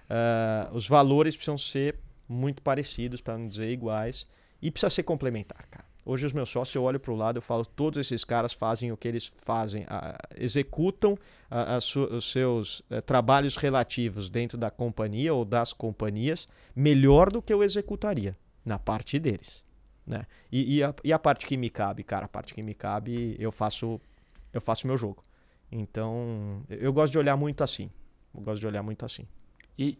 uh, os valores precisam ser muito parecidos, para não dizer iguais, e precisa ser complementar, cara. Hoje os meus sócios, eu olho para o lado, eu falo, todos esses caras fazem o que eles fazem, a, executam a, a su, os seus eh, trabalhos relativos dentro da companhia ou das companhias melhor do que eu executaria na parte deles. Né? E, e, a, e a parte que me cabe, cara, a parte que me cabe, eu faço eu faço meu jogo. Então, eu gosto de olhar muito assim. Eu gosto de olhar muito assim. E,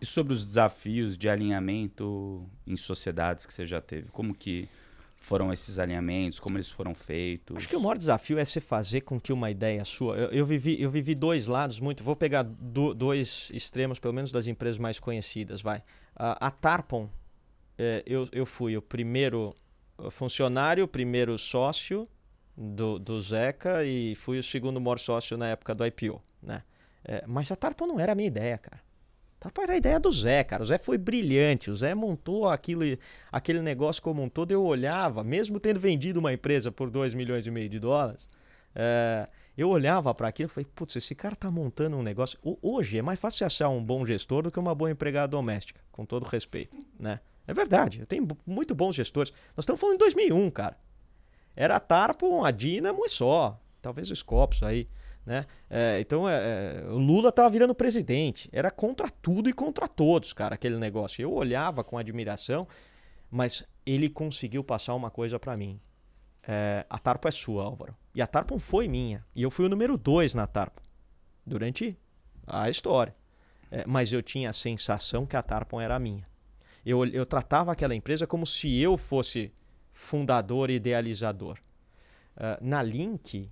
e sobre os desafios de alinhamento em sociedades que você já teve? Como que foram esses alinhamentos, como eles foram feitos? Acho que o maior desafio é você fazer com que uma ideia sua. Eu, eu vivi, eu vivi dois lados muito. Vou pegar do, dois extremos, pelo menos das empresas mais conhecidas. Vai. A, a Tarpon, é, eu, eu fui o primeiro funcionário, o primeiro sócio do, do Zeca e fui o segundo maior sócio na época do IPO. Né? É, mas a Tarpon não era a minha ideia, cara. Tapa era a ideia do Zé, cara. O Zé foi brilhante. O Zé montou aquilo, aquele negócio como um todo. Eu olhava, mesmo tendo vendido uma empresa por 2 milhões e meio de dólares, é, eu olhava para aquilo e falei, putz, esse cara tá montando um negócio. Hoje é mais fácil achar um bom gestor do que uma boa empregada doméstica, com todo respeito, né? É verdade, eu tenho muito bons gestores. Nós estamos falando em 2001, cara. Era a Tarpo, a Dinamo e só. Talvez os Scopus aí. Né? É, então é, é, o Lula estava virando presidente. Era contra tudo e contra todos, cara, aquele negócio. Eu olhava com admiração, mas ele conseguiu passar uma coisa para mim. É, a Tarpo é sua, Álvaro. E a Tarpo foi minha. E eu fui o número dois na Tarpo durante a história. É, mas eu tinha a sensação que a Tarpon era minha. Eu, eu tratava aquela empresa como se eu fosse fundador e idealizador. Uh, na Link,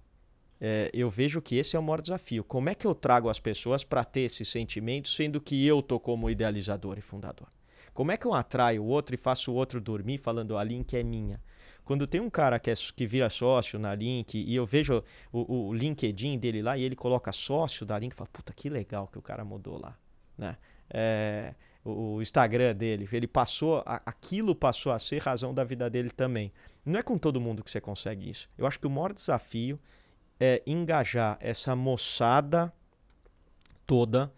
é, eu vejo que esse é o maior desafio. Como é que eu trago as pessoas para ter esse sentimento, sendo que eu tô como idealizador e fundador? Como é que eu atraio o outro e faço o outro dormir falando a Link é minha? Quando tem um cara que, é, que vira sócio na Link e eu vejo o, o LinkedIn dele lá e ele coloca sócio da Link, fala, puta, que legal que o cara mudou lá. Né? É, o Instagram dele, ele passou, aquilo passou a ser razão da vida dele também. Não é com todo mundo que você consegue isso. Eu acho que o maior desafio é engajar essa moçada toda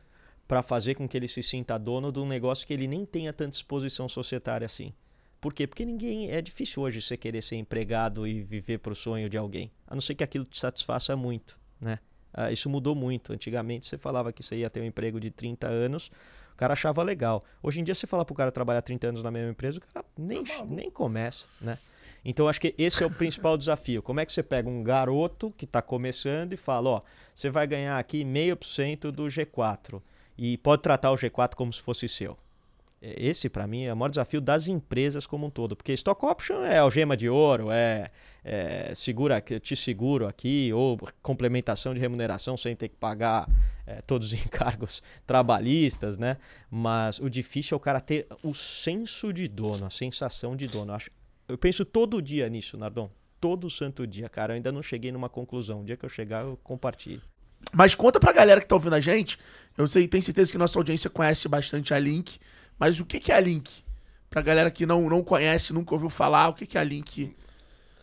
para fazer com que ele se sinta dono de um negócio que ele nem tenha tanta exposição societária assim. Por quê? Porque ninguém é difícil hoje você querer ser empregado e viver para o sonho de alguém, a não ser que aquilo te satisfaça muito, né? Ah, isso mudou muito. Antigamente você falava que você ia ter um emprego de 30 anos, o cara achava legal. Hoje em dia você fala para o cara trabalhar 30 anos na mesma empresa, o cara nem, tá nem começa, né? Então acho que esse é o principal desafio. Como é que você pega um garoto que está começando e fala, ó, você vai ganhar aqui meio por cento do G4 e pode tratar o G4 como se fosse seu. É, esse, para mim, é o maior desafio das empresas como um todo. Porque stock option é algema de ouro, é, é segura, te seguro aqui, ou complementação de remuneração sem ter que pagar é, todos os encargos trabalhistas, né? Mas o difícil é o cara ter o senso de dono, a sensação de dono. Acho, eu penso todo dia nisso, Nardon. Todo santo dia, cara. Eu ainda não cheguei numa conclusão. O dia que eu chegar, eu compartilho. Mas conta pra galera que tá ouvindo a gente. Eu sei, tenho certeza que nossa audiência conhece bastante a Link. Mas o que, que é a Link? Pra galera que não, não conhece, nunca ouviu falar, o que, que é a Link?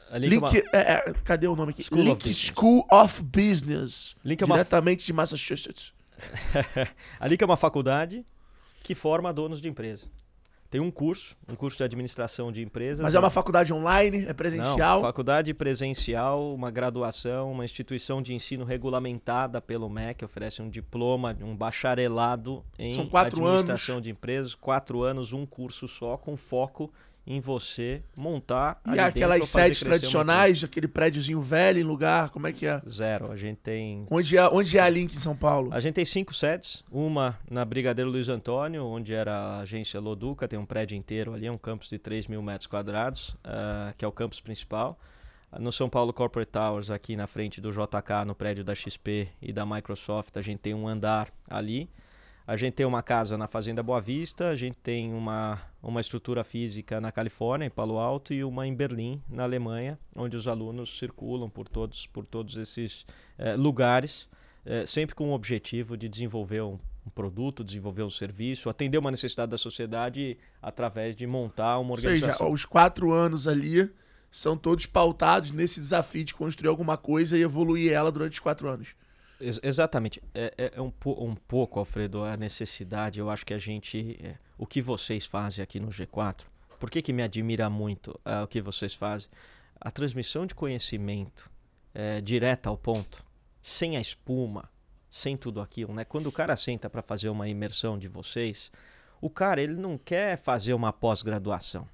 A Link, é uma- Link, é, é, cadê o nome aqui? School of Link Business. School of Business. Link é uma- diretamente de Massachusetts. A Link é uma faculdade que forma donos de empresa. Tem um curso, um curso de administração de empresas. Mas é uma faculdade online, é presencial. Não, faculdade presencial, uma graduação, uma instituição de ensino regulamentada pelo MEC, oferece um diploma, um bacharelado em São quatro administração de empresas, quatro anos, um curso só, com foco em você montar E aquelas sedes tradicionais, aquele prédiozinho velho em lugar, como é que é? Zero, a gente tem... Onde é, onde é a Link em São Paulo? A gente tem cinco sedes, uma na Brigadeiro Luiz Antônio, onde era a agência Loduca, tem um prédio inteiro ali, é um campus de 3 mil metros quadrados, ah, que é o campus principal. No São Paulo Corporate Towers, aqui na frente do JK, no prédio da XP e da Microsoft, a gente tem um andar ali. A gente tem uma casa na Fazenda Boa Vista, a gente tem uma, uma estrutura física na Califórnia, em Palo Alto, e uma em Berlim, na Alemanha, onde os alunos circulam por todos, por todos esses eh, lugares, eh, sempre com o objetivo de desenvolver um, um produto, desenvolver um serviço, atender uma necessidade da sociedade através de montar uma Ou seja, organização. os quatro anos ali são todos pautados nesse desafio de construir alguma coisa e evoluir ela durante os quatro anos. Ex- exatamente. É, é- é um, um pouco, Alfredo, a necessidade. Eu acho que a gente. é, o que vocês fazem aqui no G4, por que, que me admira muito ah, o que vocês fazem? A transmissão de conhecimento é, direta ao ponto, sem a espuma, sem tudo aquilo, né? Quando o cara senta para fazer uma imersão de vocês, o cara ele não quer fazer uma pós-graduação.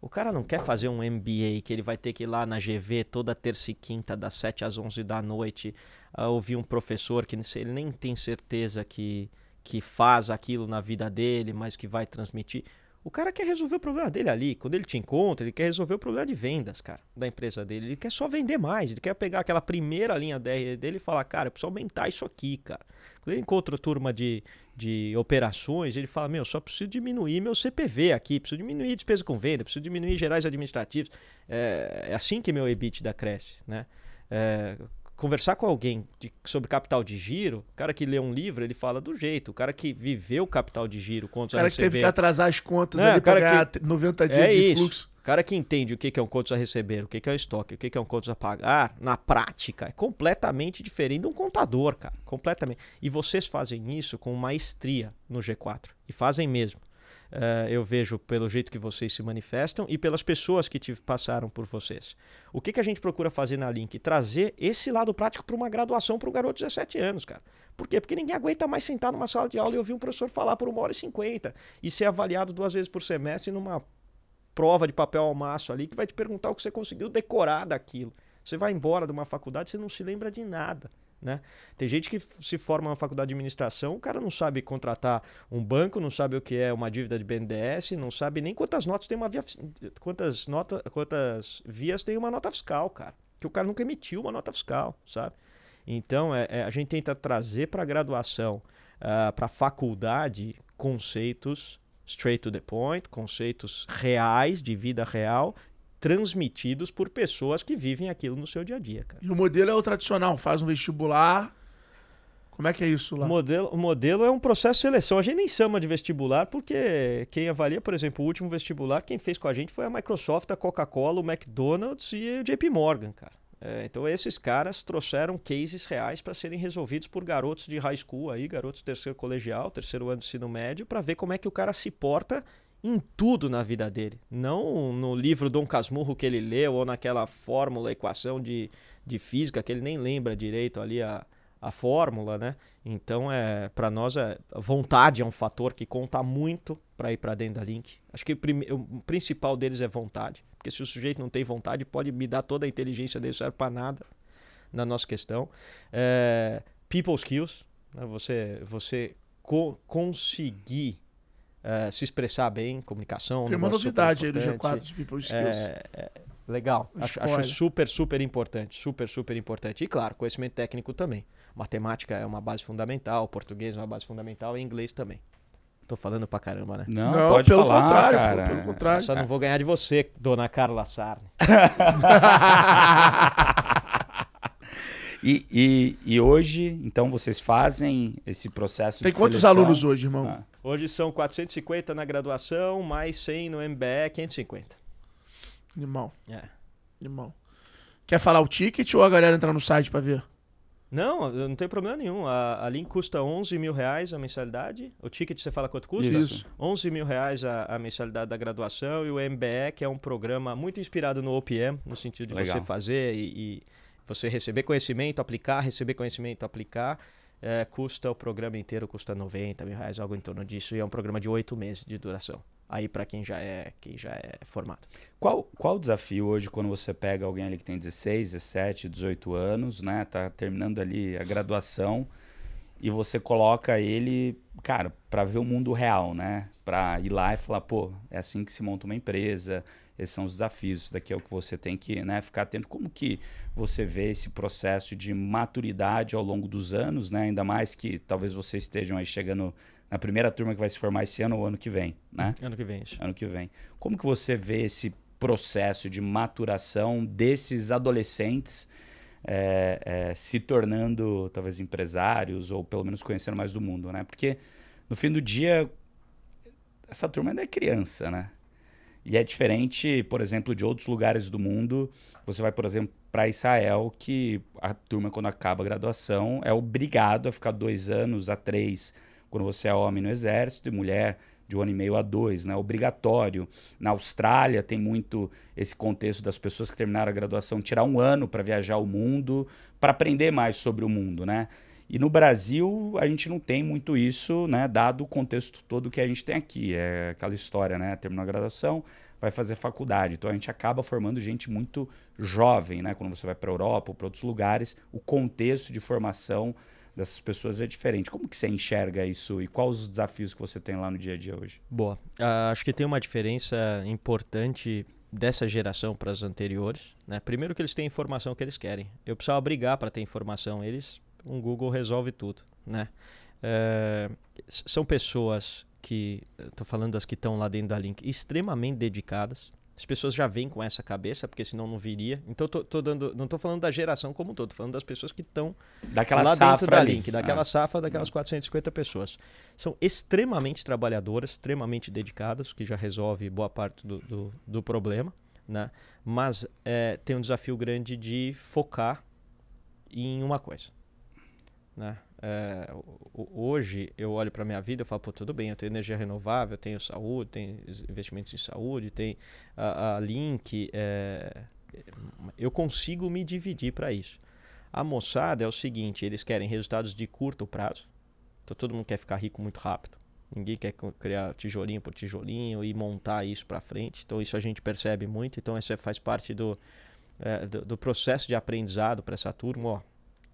O cara não quer fazer um MBA que ele vai ter que ir lá na GV toda terça e quinta, das 7 às 11 da noite, a ouvir um professor que ele nem tem certeza que, que faz aquilo na vida dele, mas que vai transmitir. O cara quer resolver o problema dele ali. Quando ele te encontra, ele quer resolver o problema de vendas, cara, da empresa dele. Ele quer só vender mais. Ele quer pegar aquela primeira linha DR dele e falar, cara, eu preciso aumentar isso aqui, cara. Quando ele encontra turma de, de operações, ele fala, meu, só preciso diminuir meu CPV aqui, preciso diminuir despesa com venda, preciso diminuir gerais administrativos. É, é assim que meu EBITDA cresce, né? É, conversar com alguém de- sobre capital de giro, o cara que lê um livro, ele fala do jeito. O cara que viveu capital de giro, quantos O cara que teve que atrasar as contas É, ali o cara pra ganhar 90 dias é de isso. fluxo. Cara que entende o que é um contas a receber, o que é um estoque, o que é um contas a pagar, na prática, é completamente diferente de um contador, cara. Completamente. E vocês fazem isso com maestria no G4. E fazem mesmo. Eh, eu vejo pelo jeito que vocês se manifestam e pelas pessoas que te passaram por vocês. O que, que a gente procura fazer na Link? Trazer esse lado prático para uma graduação para um garoto de 17 anos, cara. Por quê? Porque ninguém aguenta mais sentar numa sala de aula e ouvir um professor falar por uma hora e cinquenta e ser avaliado duas vezes por semestre numa prova de papel ao maço ali que vai te perguntar o que você conseguiu decorar daquilo. Você vai embora de uma faculdade, você não se lembra de nada. Né? Tem gente que se forma na faculdade de administração, o cara não sabe contratar um banco, não sabe o que é uma dívida de BNDES, não sabe nem quantas notas tem uma via, quantas nota, quantas vias tem uma nota fiscal, cara. Que o cara nunca emitiu uma nota fiscal, sabe? Então é, é, a gente tenta trazer para a graduação, para a faculdade, conceitos straight to the point, conceitos reais de vida real, transmitidos por pessoas que vivem aquilo no seu dia a dia, cara. E o modelo é o tradicional, faz um vestibular. Como é que é isso lá? O modelo, o modelo é um processo de seleção. A gente nem chama de vestibular porque quem avalia, por exemplo, o último vestibular, quem fez com a gente foi a Microsoft, a Coca-Cola, o McDonald's e o JP Morgan, cara. É, então esses caras trouxeram cases reais para serem resolvidos por garotos de high school aí, garotos terceiro colegial, terceiro ano de ensino médio, para ver como é que o cara se porta em tudo na vida dele. Não no livro Dom Casmurro que ele leu ou naquela fórmula, equação de, de física que ele nem lembra direito ali a, a fórmula, né? Então é para nós é vontade é um fator que conta muito para ir para dentro da Link. Acho que o, o principal deles é vontade, porque se o sujeito não tem vontade pode me dar toda a inteligência dele serve para nada na nossa questão. É, people skills, né? você você co- conseguir é, se expressar bem, comunicação. Tem uma novidade aí do importante. G4 de People Skills. É, é, legal. Acho, acho super, super importante. Super, super importante. E claro, conhecimento técnico também. Matemática é uma base fundamental, português é uma base fundamental e inglês também. Tô falando pra caramba, né? Não, Não, pode pelo falar, contrário, pô, cara. pelo contrário. Só não vou ganhar de você, dona Carla Sarne. E, e, e hoje, então, vocês fazem esse processo Tem de quantos seleção? alunos hoje, irmão? Ah. Hoje são 450 na graduação, mais 100 no MBE, 550. Animal, É. animal. Quer falar o ticket ou a galera entrar no site pra ver? Não, não tem problema nenhum. A, a Link custa 11 mil reais a mensalidade. O ticket você fala quanto custa? Isso. 11 mil reais a, a mensalidade da graduação e o MBE, que é um programa muito inspirado no OPM, no sentido de Legal. você fazer e, e você receber conhecimento, aplicar, receber conhecimento, aplicar. É, custa o programa inteiro, custa 90 mil reais, algo em torno disso. E é um programa de oito meses de duração. Aí para quem já é quem já é formado. Qual, qual o desafio hoje quando você pega alguém ali que tem 16, 17, 18 anos, né? Tá terminando ali a graduação e você coloca ele, cara, para ver o mundo real, né? Para ir lá e falar, pô, é assim que se monta uma empresa, esses são os desafios, isso daqui é o que você tem que né, ficar atento. Como que você vê esse processo de maturidade ao longo dos anos, né? Ainda mais que talvez vocês estejam aí chegando na primeira turma que vai se formar esse ano ou ano que vem, né? Ano que vem isso. ano que vem. Como que você vê esse processo de maturação desses adolescentes é, é, se tornando talvez empresários ou pelo menos conhecendo mais do mundo, né? Porque no fim do dia essa turma ainda é criança, né? E é diferente, por exemplo, de outros lugares do mundo. Você vai, por exemplo, para Israel, que a turma, quando acaba a graduação, é obrigado a ficar dois anos a três quando você é homem no exército e mulher de um ano e meio a dois, né? Obrigatório. Na Austrália tem muito esse contexto das pessoas que terminaram a graduação tirar um ano para viajar o mundo, para aprender mais sobre o mundo, né? E no Brasil a gente não tem muito isso, né? Dado o contexto todo que a gente tem aqui, é aquela história, né? Terminou a graduação, vai fazer faculdade, então a gente acaba formando gente muito jovem, né? Quando você vai para a Europa ou para outros lugares, o contexto de formação dessas pessoas é diferente. Como que você enxerga isso e quais os desafios que você tem lá no dia a dia hoje? Boa. Ah, acho que tem uma diferença importante dessa geração para as anteriores. Né? Primeiro que eles têm a informação que eles querem. Eu precisava brigar para ter informação. Eles, um Google resolve tudo. Né? S- são pessoas que, estou falando das que estão lá dentro da Link, extremamente dedicadas. As pessoas já vêm com essa cabeça, porque senão não viria. Então, tô, tô dando, não estou falando da geração como um todo, tô falando das pessoas que estão Daquela lá safra dentro da ali. Link, daquela Ah. safra daquelas 450 pessoas. São extremamente trabalhadoras, extremamente dedicadas, que já resolve boa parte do, do, do problema, né? Mas é, tem um desafio grande de focar em uma coisa, né? É, ho- hoje eu olho para minha vida e falo, pô, tudo bem, eu tenho energia renovável, eu tenho saúde, tenho investimentos em saúde, tem a, a Link, é, eu consigo me dividir para isso. A moçada é o seguinte, eles querem resultados de curto prazo. Então todo mundo quer ficar rico muito rápido. Ninguém quer criar tijolinho por tijolinho e montar isso para frente. Então isso a gente percebe muito. Então isso é- faz parte do, é, do, do processo de aprendizado para essa turma. Ó,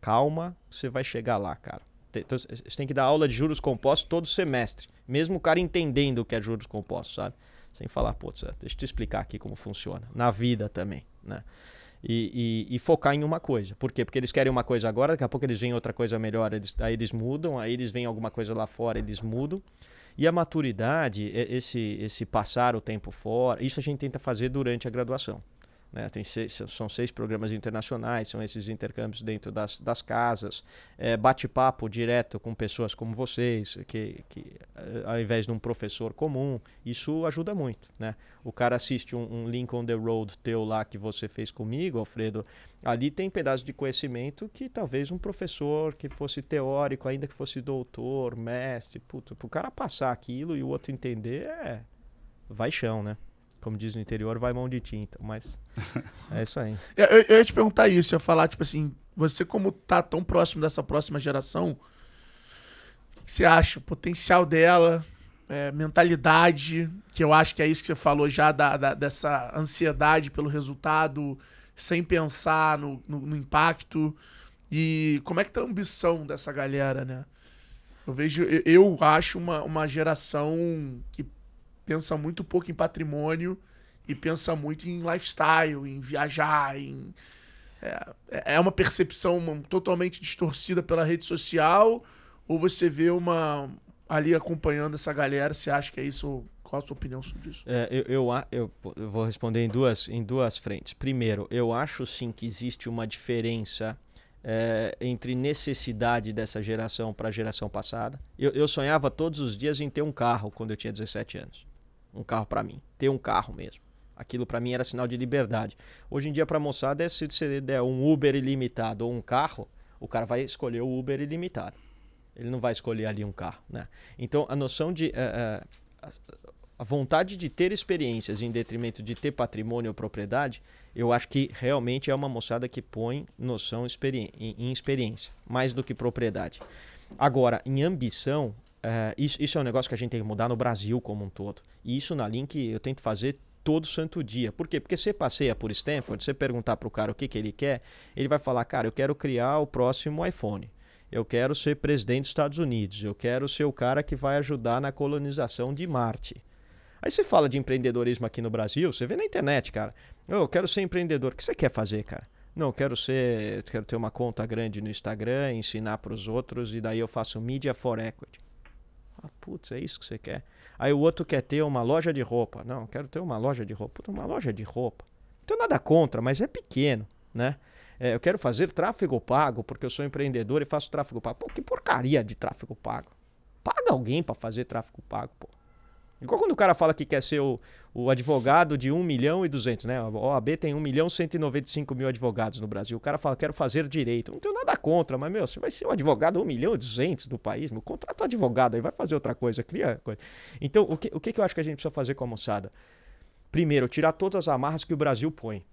calma, você vai chegar lá, cara. Então, você tem que dar aula de juros compostos todo semestre. Mesmo o cara entendendo o que é juros compostos, sabe? Sem falar, putz, é, deixa eu te explicar aqui como funciona. Na vida também, né? E, e- e focar em uma coisa. Por quê? Porque eles querem uma coisa agora, daqui a pouco eles veem outra coisa melhor, eles, aí eles mudam, aí eles veem alguma coisa lá fora, eles mudam. E a maturidade, esse, esse passar o tempo fora, isso a gente tenta fazer durante a graduação. Né? Tem seis, são seis programas internacionais, são esses intercâmbios dentro das, das casas, é, bate-papo direto com pessoas como vocês, que, que eh, ao invés de um professor comum, isso ajuda muito. Né? O cara assiste um, um Link on the Road teu lá que você fez comigo, Alfredo, ali tem pedaços de conhecimento que talvez um professor que fosse teórico, ainda que fosse doutor, mestre, puto, pro cara passar aquilo e o outro entender, é vai chão, né? Como diz no interior, vai mão de tinta, mas é isso aí. Eu, eu- ia te perguntar isso, eu ia falar, tipo assim, você como tá tão próximo dessa próxima geração, o que você acha? O potencial dela, é, mentalidade, que eu acho que é isso que você falou já, da, da- dessa ansiedade pelo resultado, sem pensar no, no- no impacto. E como é que tá a ambição dessa galera, né? Eu vejo, eu, eu acho uma, uma geração que pensa muito pouco em patrimônio e pensa muito em lifestyle, em viajar, em é, é uma percepção totalmente distorcida pela rede social ou você vê uma ali acompanhando essa galera, você acha que é isso? Qual a sua opinião sobre isso? É, eu, eu, eu vou responder em duas, em duas frentes. Primeiro, eu acho sim que existe uma diferença é, entre necessidade dessa geração para a geração passada. Eu, eu sonhava todos os dias em ter um carro quando eu tinha 17 anos. Um carro para mim. Ter um carro mesmo. Aquilo para mim era sinal de liberdade. Hoje em dia, para moçada, é se você der um Uber ilimitado ou um carro, o cara vai escolher o Uber ilimitado. Ele não vai escolher ali um carro. Né? Então, a noção de. Uh, a vontade de ter experiências em detrimento de ter patrimônio ou propriedade, eu acho que realmente é uma moçada que põe noção experi em experiência, mais do que propriedade. Agora, em ambição, uh, isso, isso é um negócio que a gente tem que mudar no Brasil como um todo. E isso na Link eu tento fazer todo santo dia. Por quê? Porque você passeia por Stanford, você perguntar para o cara o que, que ele quer, ele vai falar, cara, eu quero criar o próximo iPhone. Eu quero ser presidente dos Estados Unidos. Eu quero ser o cara que vai ajudar na colonização de Marte. Aí você fala de empreendedorismo aqui no Brasil, você vê na internet, cara. Eu quero ser empreendedor. O que você quer fazer, cara? Não, quero ser, quero ter uma conta grande no Instagram, ensinar para os outros e daí eu faço media for equity. Ah, putz, é isso que você quer? Aí o outro quer ter uma loja de roupa. Não, quero ter uma loja de roupa. Puta, uma loja de roupa. Não tenho nada contra, mas é pequeno, né? É, eu quero fazer tráfego pago porque eu sou empreendedor e faço tráfego pago. Pô, que porcaria de tráfego pago. Paga alguém para fazer tráfego pago, pô. Igual quando o cara fala que quer ser o, o advogado de 1 milhão e 200, né? A OAB tem 1 milhão e 195 mil advogados no Brasil. O cara fala, quero fazer direito. Não tenho nada contra, mas, meu, você vai ser o advogado 1 milhão e 200 do país, meu, contrata um advogado aí, vai fazer outra coisa, cria coisa. Então, o que, o que eu acho que a gente precisa fazer com a moçada? Primeiro, tirar todas as amarras que o Brasil põe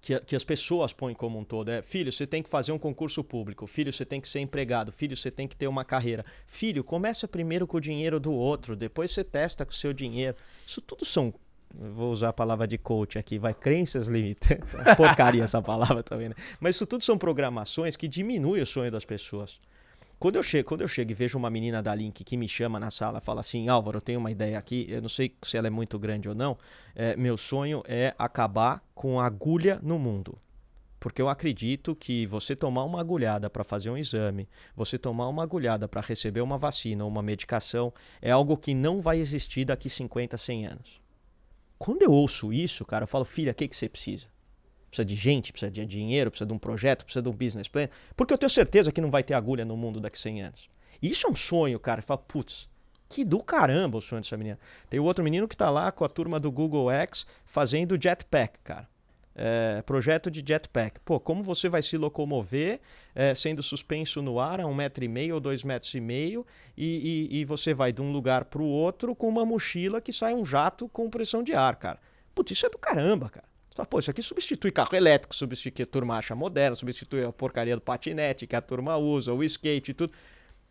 que, que as pessoas põem como um todo. É, filho, você tem que fazer um concurso público. Filho, você tem que ser empregado. Filho, você tem que ter uma carreira. Filho, começa primeiro com o dinheiro do outro, depois você testa com o seu dinheiro. Isso tudo são vou usar a palavra de coach aqui, vai crenças limitantes. Porcaria essa palavra também, né? Mas isso tudo são programações que diminuem o sonho das pessoas. Quando eu chego, quando eu chego e vejo uma menina da Link que me chama na sala, fala assim, Álvaro, eu tenho uma ideia aqui, eu não sei se ela é muito grande ou não. É, meu sonho é acabar com agulha no mundo. Porque eu acredito que você tomar uma agulhada para fazer um exame, você tomar uma agulhada para receber uma vacina ou uma medicação, é algo que não vai existir daqui 50, 100 anos. Quando eu ouço isso, cara, eu falo, filha, o que, que você precisa? Precisa de gente, precisa de dinheiro, precisa de um projeto, precisa de um business plan. Porque eu tenho certeza que não vai ter agulha no mundo daqui a 100 anos. Isso é um sonho, cara. Fala, putz, que do caramba o sonho dessa menina. Tem o outro menino que está lá com a turma do Google X fazendo jetpack, cara. É, projeto de jetpack. Pô, como você vai se locomover é, sendo suspenso no ar a um metro e meio ou dois metros e meio e, e, e você vai de um lugar para o outro com uma mochila que sai um jato com pressão de ar, cara. Putz, isso é do caramba, cara. Fala, pô, isso aqui substitui carro elétrico, substitui a turma acha moderno, substitui a porcaria do patinete que a turma usa, o skate e tudo.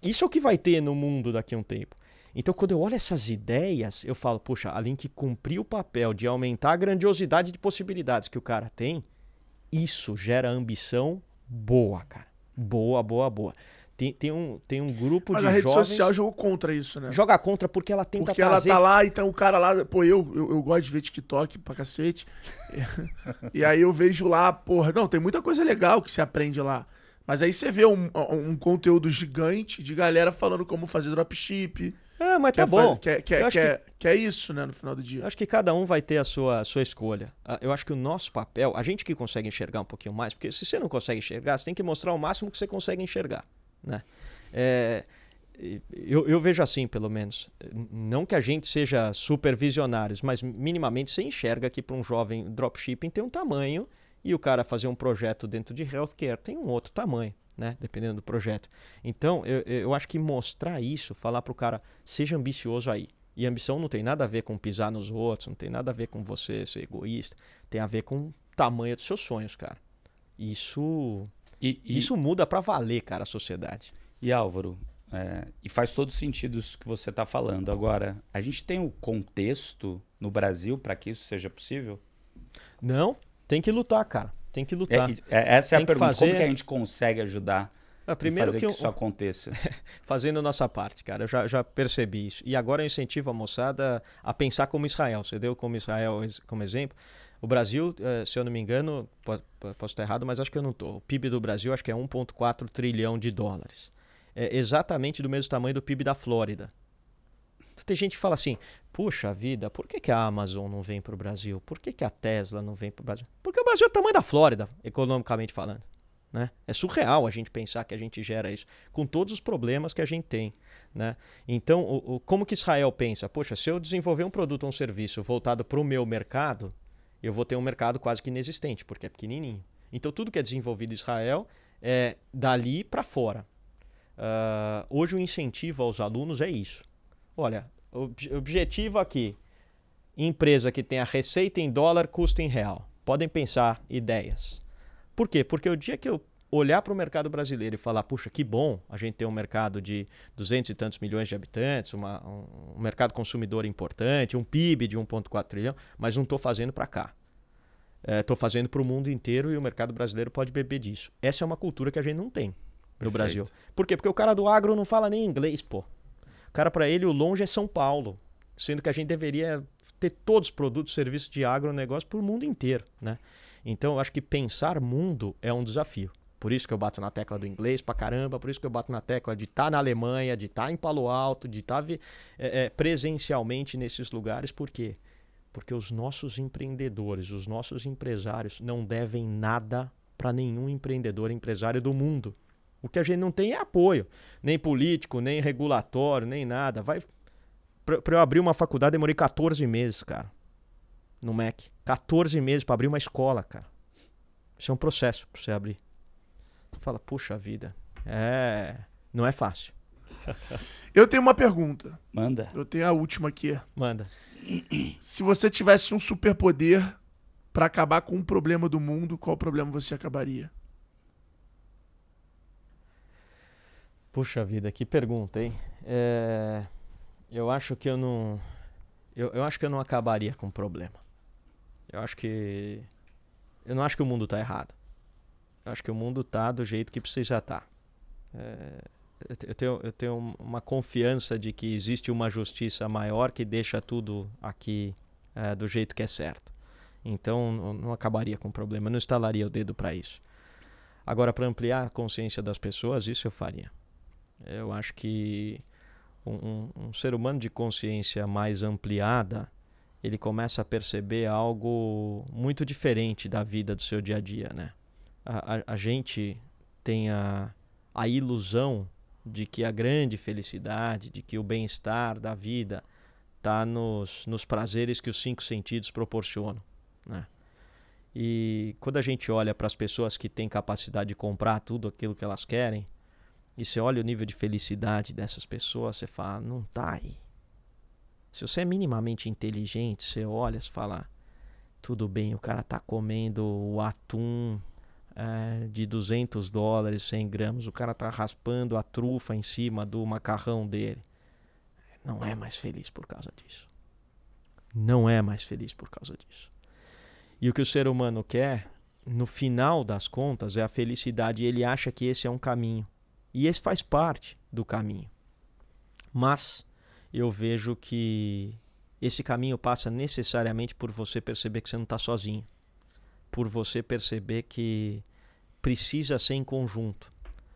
Isso é o que vai ter no mundo daqui a um tempo. Então, quando eu olho essas ideias, eu falo, puxa, além que cumprir o papel de aumentar a grandiosidade de possibilidades que o cara tem, isso gera ambição boa, cara. Boa, boa, boa. Tem, tem, um, tem um grupo Mas de a rede jovens... social jogou contra isso, né? Joga contra porque ela tenta Porque trazer... ela tá lá, então o cara lá... Pô, eu, eu, eu gosto de ver TikTok pra cacete. e aí eu vejo lá, porra... Não, tem muita coisa legal que se aprende lá. Mas aí você vê um, um conteúdo gigante de galera falando como fazer dropship. É, mas tá bom. que, que, Eu acho que, que é isso, né, no final do dia. Eu acho que cada um vai ter a sua, a sua escolha. Ah, Eu acho que o nosso papel, a gente que consegue enxergar um pouquinho mais, porque se você não consegue enxergar, você tem que mostrar o máximo que você consegue enxergar. Né? É, eu, eu vejo assim, pelo menos. Não que a gente seja super visionários, mas minimamente você enxerga que para um jovem dropshipping tem um tamanho e o cara fazer um projeto dentro de healthcare tem um outro tamanho. Né? Dependendo do projeto. Então, eu, eu acho que mostrar isso, falar para o cara, seja ambicioso aí. E ambição não tem nada a ver com pisar nos outros, não tem nada a ver com você ser egoísta, tem a ver com o tamanho dos seus sonhos, cara. Isso E, e, isso muda pra valer, cara, a sociedade. e Álvaro, é, e faz todo sentido isso que você está falando. Agora, a gente tem o contexto no Brasil para que isso seja possível? Não, tem que lutar, cara. Tem que É, lutar. e- é- essa é Tem a pergunta. fazer- Como que a gente consegue ajudar Ah, a primeiro fazer que, que, eu- isso aconteça? fazendo nossa parte, cara. Eu já, já percebi isso. E agora eu incentivo a moçada a pensar como Israel. Você deu como Israel como exemplo. O Brasil, eh, se eu não me engano, po- po- posso estar errado, mas acho que eu não estou. O PIB do Brasil acho que é 1,4 trilhão de dólares. É exatamente do mesmo tamanho do PIB da Flórida. Tem gente que fala assim: puxa vida, por que, que a Amazon não vem para o Brasil? Por que, que a Tesla não vem para o Brasil? Porque o Brasil é o tamanho da Flórida, economicamente falando. Né? É surreal a gente pensar que a gente gera isso, com todos os problemas que a gente tem. Né? Então, o, o, como que Israel pensa? Poxa, se eu desenvolver um produto ou um serviço voltado para o meu mercado, eu vou ter um mercado quase que inexistente, porque é pequenininho. Então, tudo que é desenvolvido em Israel é dali para fora. Uh, hoje, o incentivo aos alunos é isso. Olha, ob objetivo aqui: empresa que tem a receita em dólar, custo em real. Podem pensar ideias. Por quê? Porque o dia que eu olhar para o mercado brasileiro e falar, puxa, que bom a gente ter um mercado de 200 e tantos milhões de habitantes, uma, um, mercado consumidor importante, um PIB de 1,4 trilhão, mas não estou fazendo para cá. Estou é, fazendo para o mundo inteiro e o mercado brasileiro pode beber disso. Essa é uma cultura que a gente não tem no Perfeito. Brasil. Por quê? Porque o cara do agro não fala nem inglês, pô. O cara, para ele, o longe é São Paulo. Sendo que a gente deveria ter todos os produtos, serviços de agronegócio para o mundo inteiro, né? Então, eu acho que pensar mundo é um desafio. Por isso que eu bato na tecla do inglês pra caramba, por isso que eu bato na tecla de estar tá na Alemanha, de estar tá em Palo Alto, de estar tá é, é, presencialmente nesses lugares. Por quê? Porque os nossos empreendedores, os nossos empresários não devem nada para nenhum empreendedor, empresário do mundo. O que a gente não tem é apoio, nem político, nem regulatório, nem nada. Vai para eu abrir uma faculdade demorei 14 meses, cara. No MEC. 14 meses para abrir uma escola, cara. Isso é um processo para você abrir. Fala, puxa vida, é. Não é fácil. Eu tenho uma pergunta. Manda. Eu tenho a última aqui. Manda. Se você tivesse um superpoder para acabar com um problema do mundo, qual problema você acabaria? Puxa vida, que pergunta, hein? É... Eu acho que eu não. Eu, eu acho que eu não acabaria com o problema. Eu acho que. Eu não acho que o mundo está errado. Acho que o mundo tá do jeito que precisa estar. Tá. É, eu, tenho, eu tenho uma confiança de que existe uma justiça maior que deixa tudo aqui é, do jeito que é certo. Então não, acabaria com o problema, não instalaria o dedo para isso. Agora, para ampliar a consciência das pessoas, isso eu faria. Eu acho que um, um, um ser humano de consciência mais ampliada ele começa a perceber algo muito diferente da vida do seu dia a dia, né? A, a, gente tem a, a ilusão de que a grande felicidade, de que o bem-estar da vida está nos, nos prazeres que os cinco sentidos proporcionam. Né? E quando a gente olha para as pessoas que têm capacidade de comprar tudo aquilo que elas querem, e você olha o nível de felicidade dessas pessoas, você fala, não tá aí. Se você é minimamente inteligente, você olha e fala, tudo bem, o cara tá comendo o atum é, de 200 dólares, 100 gramas, o cara tá raspando a trufa em cima do macarrão dele. Não é mais feliz por causa disso. Não é mais feliz por causa disso. E o que o ser humano quer, no final das contas, é a felicidade. Ele acha que esse é um caminho. E esse faz parte do caminho. Mas eu vejo que esse caminho passa necessariamente por você perceber que você não está sozinho por você perceber que precisa ser em conjunto.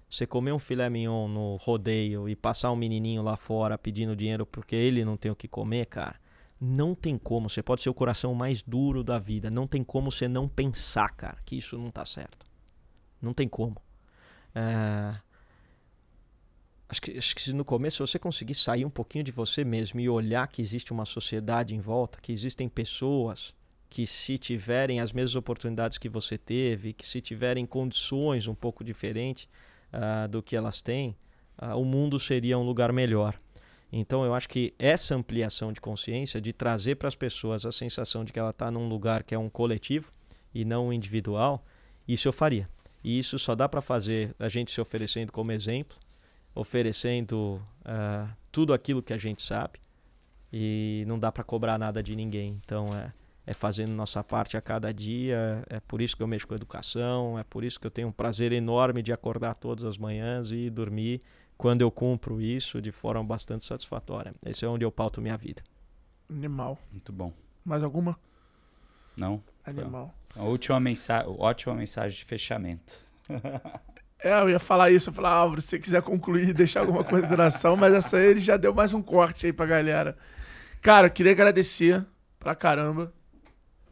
Você comer um filé mignon no rodeio e passar um menininho lá fora pedindo dinheiro porque ele não tem o que comer, cara, não tem como. Você pode ser o coração mais duro da vida. Não tem como você não pensar, cara, que isso não tá certo. Não tem como. É... Acho que, acho que no começo você conseguir sair um pouquinho de você mesmo e olhar que existe uma sociedade em volta, que existem pessoas que se tiverem as mesmas oportunidades que você teve, que se tiverem condições um pouco diferentes uh, do que elas têm, uh, o mundo seria um lugar melhor. Então eu acho que essa ampliação de consciência, de trazer para as pessoas a sensação de que ela está num lugar que é um coletivo e não um individual, isso eu faria. E isso só dá para fazer a gente se oferecendo como exemplo, oferecendo uh, tudo aquilo que a gente sabe e não dá para cobrar nada de ninguém. Então é é fazendo nossa parte a cada dia. É por isso que eu mexo com educação, é por isso que eu tenho um prazer enorme de acordar todas as manhãs e dormir quando eu cumpro isso de forma bastante satisfatória. Esse é onde eu pauto minha vida. Animal. Muito bom. Mais alguma? Não. Animal. A última mensagem, ótima mensagem de fechamento. É, eu ia falar isso, eu falar, Álvaro, se você quiser concluir, deixar alguma consideração, mas essa aí ele já deu mais um corte aí pra galera. Cara, eu queria agradecer pra caramba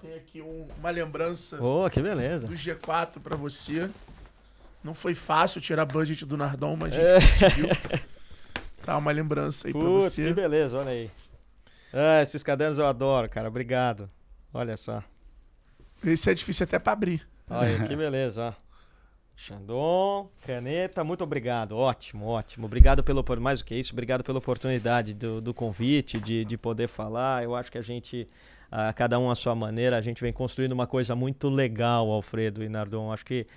tem aqui um, uma lembrança oh, que beleza. do G4 para você. Não foi fácil tirar budget do Nardon, mas a gente é. conseguiu. Tá uma lembrança aí Putz, pra você. Que beleza, olha aí. Ah, esses cadernos eu adoro, cara. Obrigado. Olha só. Esse é difícil até pra abrir. Olha, que beleza, ó. Xandon, caneta, muito obrigado. Ótimo, ótimo. Obrigado pelo mais do que isso, obrigado pela oportunidade do, do convite, de, de poder falar. Eu acho que a gente, a, cada um à sua maneira, a gente vem construindo uma coisa muito legal, Alfredo e Nardon. Acho que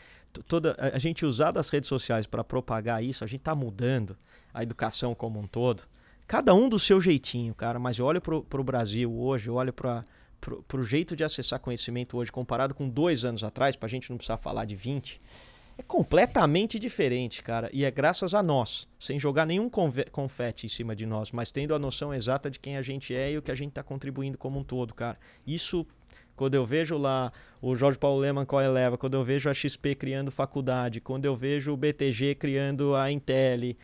toda a gente usar das redes sociais para propagar isso, a gente está mudando a educação como um todo. Cada um do seu jeitinho, cara. Mas eu olho para o Brasil hoje, eu olho para o jeito de acessar conhecimento hoje, comparado com dois anos atrás, para a gente não precisar falar de 20 é completamente diferente, cara. E é graças a nós, sem jogar nenhum confete em cima de nós, mas tendo a noção exata de quem a gente é e o que a gente está contribuindo como um todo, cara. Isso, quando eu vejo lá o Jorge Paulo Leman com a Eleva, quando eu vejo a XP criando faculdade, quando eu vejo o BTG criando a Intel.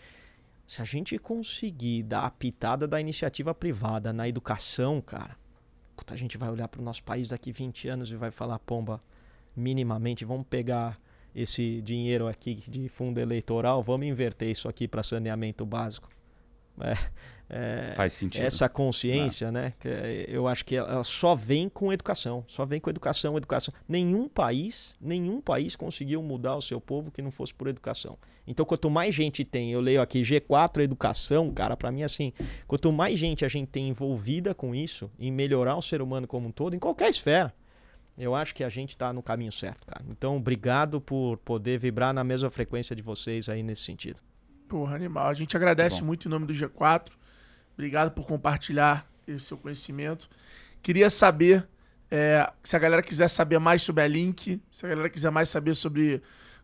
Se a gente conseguir dar a pitada da iniciativa privada na educação, cara, puta, a gente vai olhar para o nosso país daqui 20 anos e vai falar, pomba, minimamente, vamos pegar esse dinheiro aqui de fundo eleitoral, vamos inverter isso aqui para saneamento básico. É, é, Faz sentido. Essa consciência, né? eu acho que ela só vem com educação, só vem com educação, educação. Nenhum país, nenhum país conseguiu mudar o seu povo que não fosse por educação. Então, quanto mais gente tem, eu leio aqui G4 educação, cara, para mim assim, quanto mais gente a gente tem envolvida com isso, em melhorar o ser humano como um todo, em qualquer esfera, eu acho que a gente está no caminho certo, cara. Então, obrigado por poder vibrar na mesma frequência de vocês aí nesse sentido. Porra, animal. A gente agradece muito em nome do G4. Obrigado por compartilhar esse seu conhecimento. Queria saber é, se a galera quiser saber mais sobre a Link, se a galera quiser mais saber sobre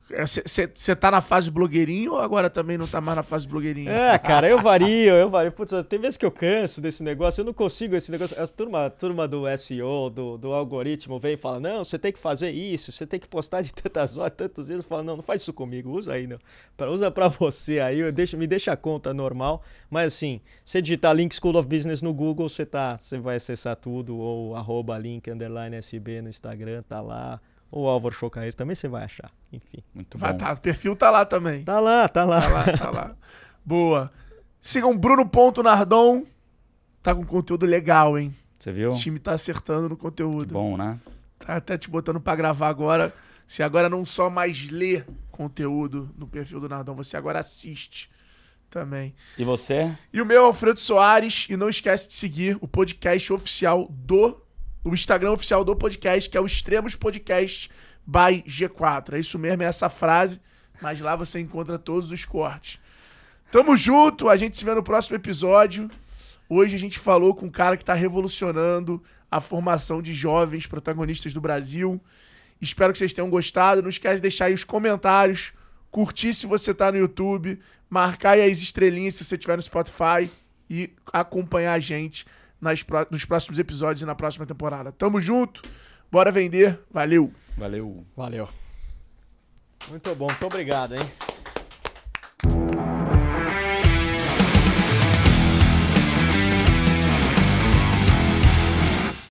você é, tá na fase blogueirinho ou agora também não tá mais na fase blogueirinho? É, cara, eu vario, eu vario. Putz, tem vezes que eu canso desse negócio, eu não consigo esse negócio. A turma, a turma do SEO, do, do algoritmo, vem e fala: não, você tem que fazer isso, você tem que postar de tantas horas, tantos dias. Eu falo: não, não faz isso comigo, usa aí, não. Pra, usa pra você aí, eu deixo, me deixa a conta normal. Mas assim, você digitar Link School of Business no Google, você tá, vai acessar tudo, ou arroba link underline SB no Instagram, tá lá o Álvaro Chocair também você vai achar. Enfim. Muito vai, bom. Tá, o perfil tá lá também. Tá lá, tá lá. Tá lá, tá lá. Boa. Sigam Bruno Ponto Nardon. Tá com conteúdo legal, hein? Você viu? O time tá acertando no conteúdo. Que bom, né? Tá até te botando para gravar agora. Você agora não só mais lê conteúdo no perfil do Nardon, você agora assiste também. E você? E o meu é Alfredo Soares. E não esquece de seguir o podcast oficial do o Instagram oficial do podcast, que é o Extremos Podcast by G4. É isso mesmo, é essa frase, mas lá você encontra todos os cortes. Tamo junto, a gente se vê no próximo episódio. Hoje a gente falou com um cara que está revolucionando a formação de jovens protagonistas do Brasil. Espero que vocês tenham gostado. Não esquece de deixar aí os comentários, curtir se você está no YouTube, marcar aí as estrelinhas se você estiver no Spotify e acompanhar a gente nas, nos próximos episódios e na próxima temporada. Tamo junto, bora vender, valeu. Valeu. Valeu. Muito bom, muito obrigado, hein?